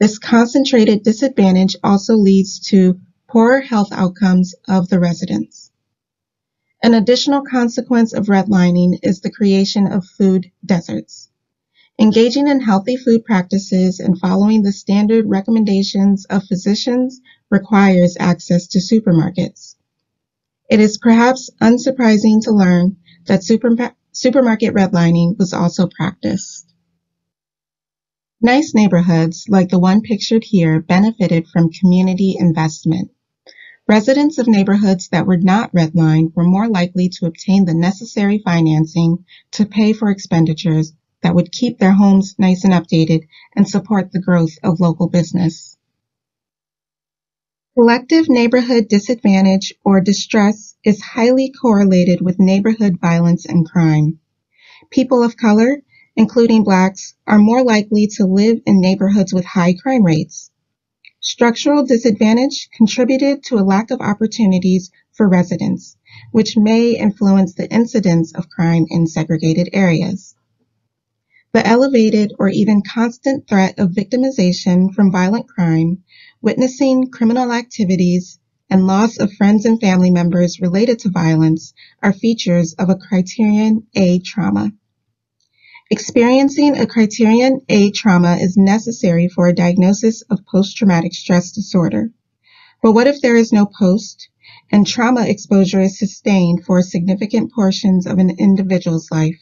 This concentrated disadvantage also leads to poorer health outcomes of the residents. An additional consequence of redlining is the creation of food deserts. Engaging in healthy food practices and following the standard recommendations of physicians requires access to supermarkets. It is perhaps unsurprising to learn that super, supermarket redlining was also practiced. Nice neighborhoods, like the one pictured here, benefited from community investment. Residents of neighborhoods that were not redlined were more likely to obtain the necessary financing to pay for expenditures that would keep their homes nice and updated and support the growth of local business. Collective neighborhood disadvantage or distress is highly correlated with neighborhood violence and crime. People of color, including blacks, are more likely to live in neighborhoods with high crime rates. Structural disadvantage contributed to a lack of opportunities for residents, which may influence the incidence of crime in segregated areas. The elevated or even constant threat of victimization from violent crime, witnessing criminal activities, and loss of friends and family members related to violence are features of a criterion A trauma. Experiencing a criterion A trauma is necessary for a diagnosis of post-traumatic stress disorder. But what if there is no post and trauma exposure is sustained for significant portions of an individual's life?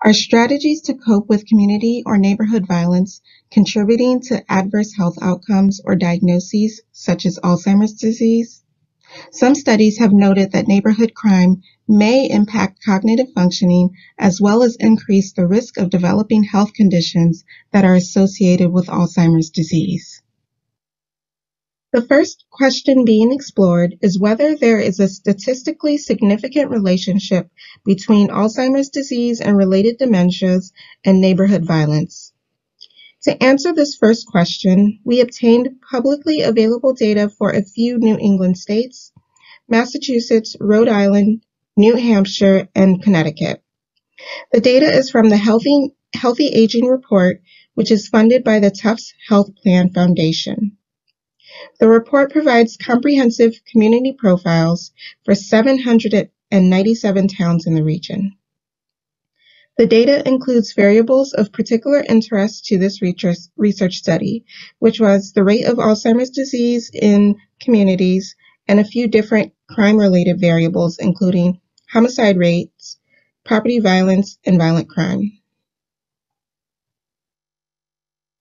Are strategies to cope with community or neighborhood violence contributing to adverse health outcomes or diagnoses such as Alzheimer's disease? Some studies have noted that neighborhood crime may impact cognitive functioning as well as increase the risk of developing health conditions that are associated with Alzheimer's disease. The first question being explored is whether there is a statistically significant relationship between Alzheimer's disease and related dementias and neighborhood violence. To answer this first question, we obtained publicly available data for a few New England states, Massachusetts, Rhode Island, New Hampshire, and Connecticut. The data is from the Healthy, Healthy Aging Report, which is funded by the Tufts Health Plan Foundation. The report provides comprehensive community profiles for 797 towns in the region. The data includes variables of particular interest to this research study, which was the rate of Alzheimer's disease in communities and a few different crime related variables, including homicide rates, property violence, and violent crime.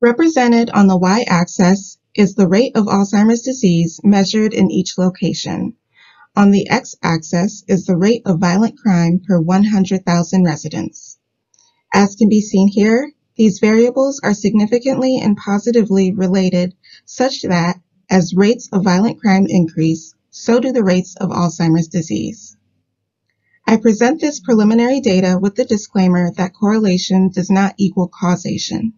Represented on the y-axis is the rate of Alzheimer's disease measured in each location. On the x-axis is the rate of violent crime per 100,000 residents. As can be seen here, these variables are significantly and positively related such that as rates of violent crime increase, so do the rates of Alzheimer's disease. I present this preliminary data with the disclaimer that correlation does not equal causation.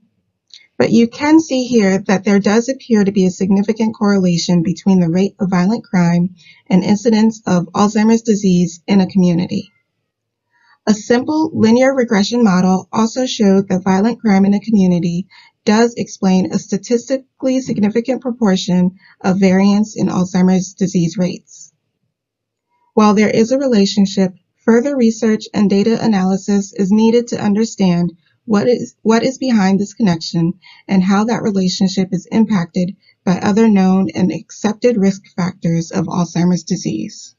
But you can see here that there does appear to be a significant correlation between the rate of violent crime and incidence of Alzheimer's disease in a community. A simple linear regression model also showed that violent crime in a community does explain a statistically significant proportion of variance in Alzheimer's disease rates. While there is a relationship, further research and data analysis is needed to understand what is, what is behind this connection and how that relationship is impacted by other known and accepted risk factors of Alzheimer's disease.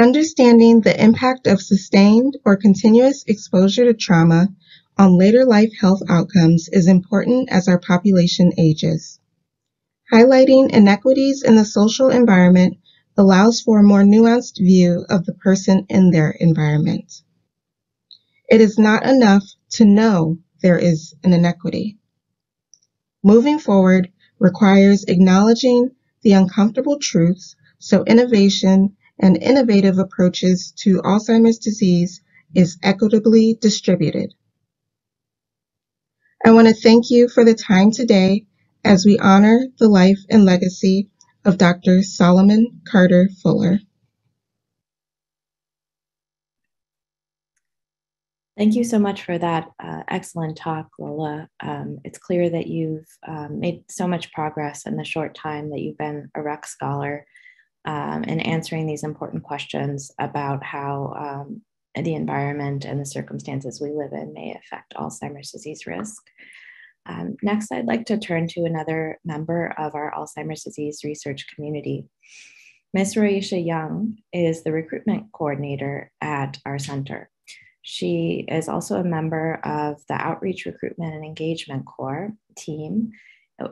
Understanding the impact of sustained or continuous exposure to trauma on later life health outcomes is important as our population ages. Highlighting inequities in the social environment allows for a more nuanced view of the person in their environment. It is not enough to know there is an inequity. Moving forward requires acknowledging the uncomfortable truths so innovation and innovative approaches to Alzheimer's disease is equitably distributed. I want to thank you for the time today as we honor the life and legacy of Dr. Solomon Carter Fuller. Thank you so much for that uh, excellent talk, Lola. Um, it's clear that you've um, made so much progress in the short time that you've been a Rex Scholar um, in answering these important questions about how um, the environment and the circumstances we live in may affect Alzheimer's disease risk. Um, next, I'd like to turn to another member of our Alzheimer's disease research community. Ms. Royisha Young is the recruitment coordinator at our center. She is also a member of the Outreach Recruitment and Engagement Core team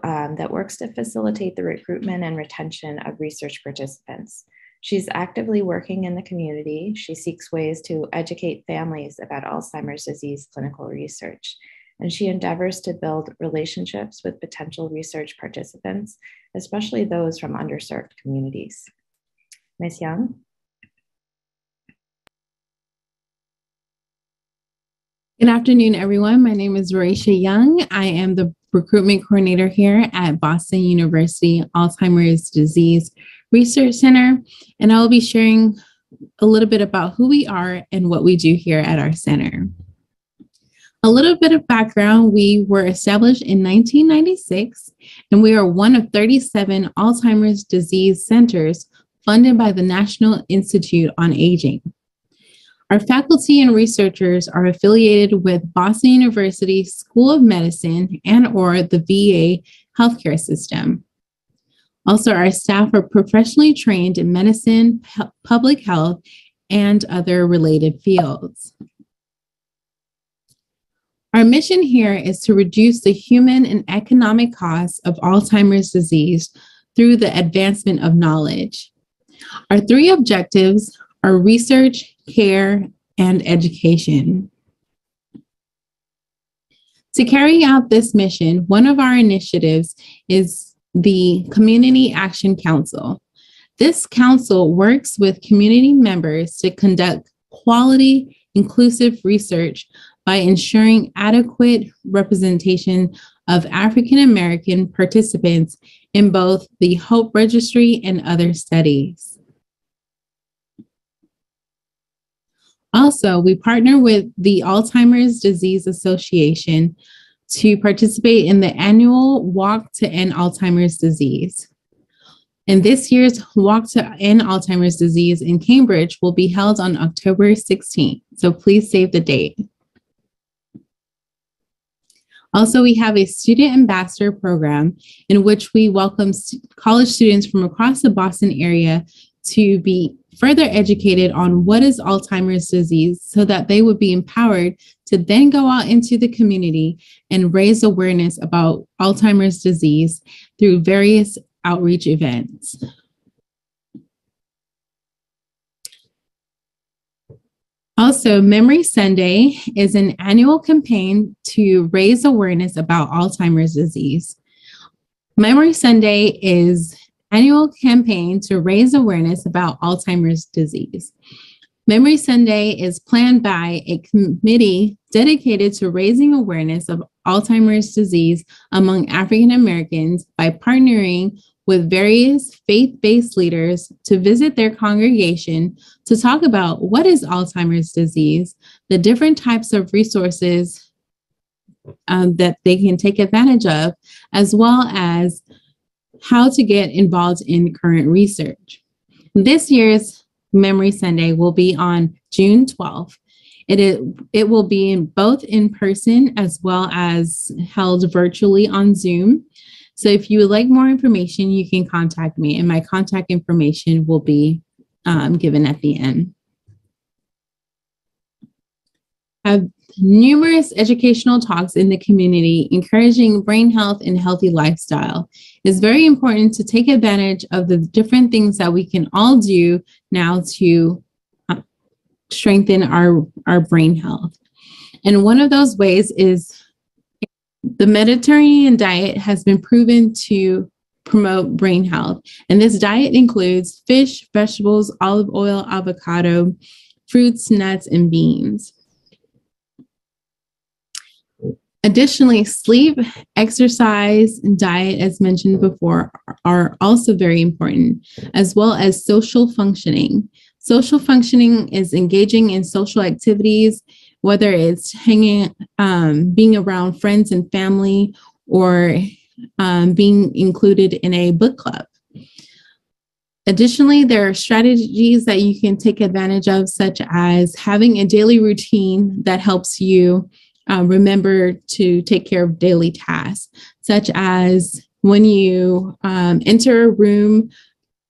um, that works to facilitate the recruitment and retention of research participants. She's actively working in the community. She seeks ways to educate families about Alzheimer's disease clinical research. And she endeavors to build relationships with potential research participants, especially those from underserved communities. Ms. Young? Good afternoon, everyone. My name is Royisha Young. I am the recruitment coordinator here at Boston University Alzheimer's Disease Research Center, and I will be sharing a little bit about who we are and what we do here at our center. A little bit of background we were established in 1996, and we are one of 37 Alzheimer's disease centers funded by the National Institute on Aging. Our faculty and researchers are affiliated with Boston University School of Medicine and or the VA healthcare system. Also, our staff are professionally trained in medicine, public health, and other related fields. Our mission here is to reduce the human and economic costs of Alzheimer's disease through the advancement of knowledge. Our three objectives are research, care, and education. To carry out this mission, one of our initiatives is the Community Action Council. This council works with community members to conduct quality, inclusive research by ensuring adequate representation of African American participants in both the HOPE Registry and other studies. Also, we partner with the Alzheimer's Disease Association to participate in the annual Walk to End Alzheimer's Disease. And this year's Walk to End Alzheimer's Disease in Cambridge will be held on October 16th. So please save the date. Also, we have a student ambassador program in which we welcome college students from across the Boston area to be further educated on what is Alzheimer's disease so that they would be empowered to then go out into the community and raise awareness about Alzheimer's disease through various outreach events. Also, Memory Sunday is an annual campaign to raise awareness about Alzheimer's disease. Memory Sunday is annual campaign to raise awareness about Alzheimer's disease. Memory Sunday is planned by a committee dedicated to raising awareness of Alzheimer's disease among African Americans by partnering with various faith-based leaders to visit their congregation to talk about what is Alzheimer's disease, the different types of resources um, that they can take advantage of, as well as how to get involved in current research. This year's Memory Sunday will be on June 12th. It, is, it will be in both in person as well as held virtually on Zoom. So if you would like more information, you can contact me, and my contact information will be um, given at the end. Have numerous educational talks in the community encouraging brain health and healthy lifestyle. It's very important to take advantage of the different things that we can all do now to uh, strengthen our, our brain health. And one of those ways is the Mediterranean diet has been proven to promote brain health. And this diet includes fish, vegetables, olive oil, avocado, fruits, nuts, and beans. Additionally, sleep, exercise, and diet, as mentioned before, are also very important, as well as social functioning. Social functioning is engaging in social activities whether it's hanging, um, being around friends and family, or um, being included in a book club. Additionally, there are strategies that you can take advantage of, such as having a daily routine that helps you uh, remember to take care of daily tasks, such as when you um, enter a room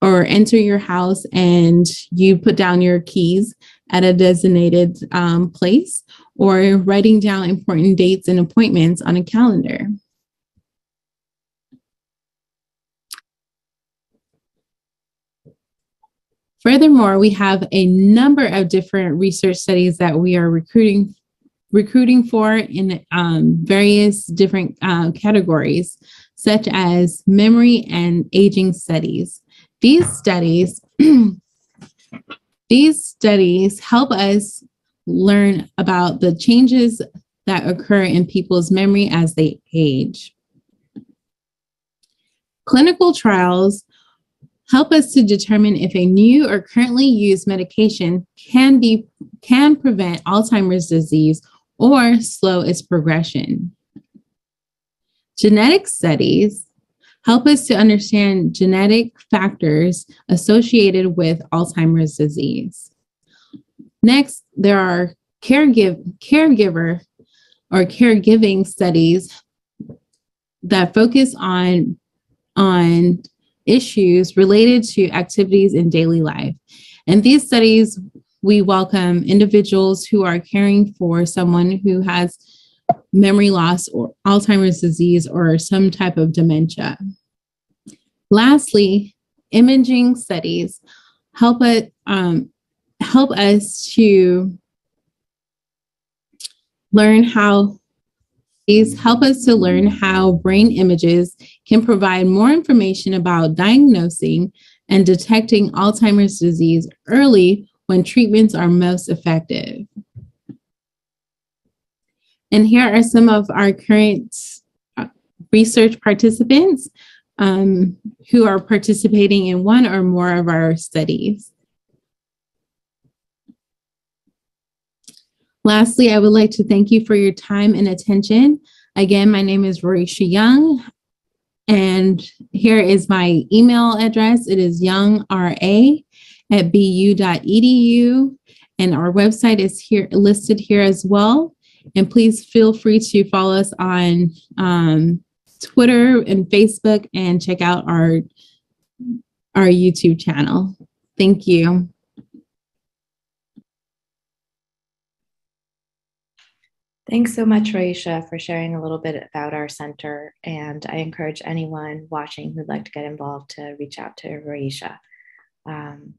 or enter your house and you put down your keys at a designated um, place or writing down important dates and appointments on a calendar. Furthermore, we have a number of different research studies that we are recruiting recruiting for in um, various different uh, categories, such as memory and aging studies. These studies, these studies help us learn about the changes that occur in people's memory as they age. Clinical trials help us to determine if a new or currently used medication can be can prevent Alzheimer's disease or slow its progression. Genetic studies help us to understand genetic factors associated with Alzheimer's disease. Next, there are caregive, caregiver or caregiving studies that focus on, on issues related to activities in daily life. And these studies, we welcome individuals who are caring for someone who has memory loss or Alzheimer's disease or some type of dementia. Lastly, imaging studies help it, um, help us to learn how these help us to learn how brain images can provide more information about diagnosing and detecting Alzheimer's disease early when treatments are most effective. And here are some of our current uh, research participants um, who are participating in one or more of our studies. Lastly, I would like to thank you for your time and attention. Again, my name is Royisha Young, and here is my email address. It is youngra at bu.edu. And our website is here listed here as well. And please feel free to follow us on um, Twitter and Facebook and check out our our YouTube channel. Thank you. Thanks so much, Royisha, for sharing a little bit about our center. And I encourage anyone watching who'd like to get involved to reach out to Royisha. Um,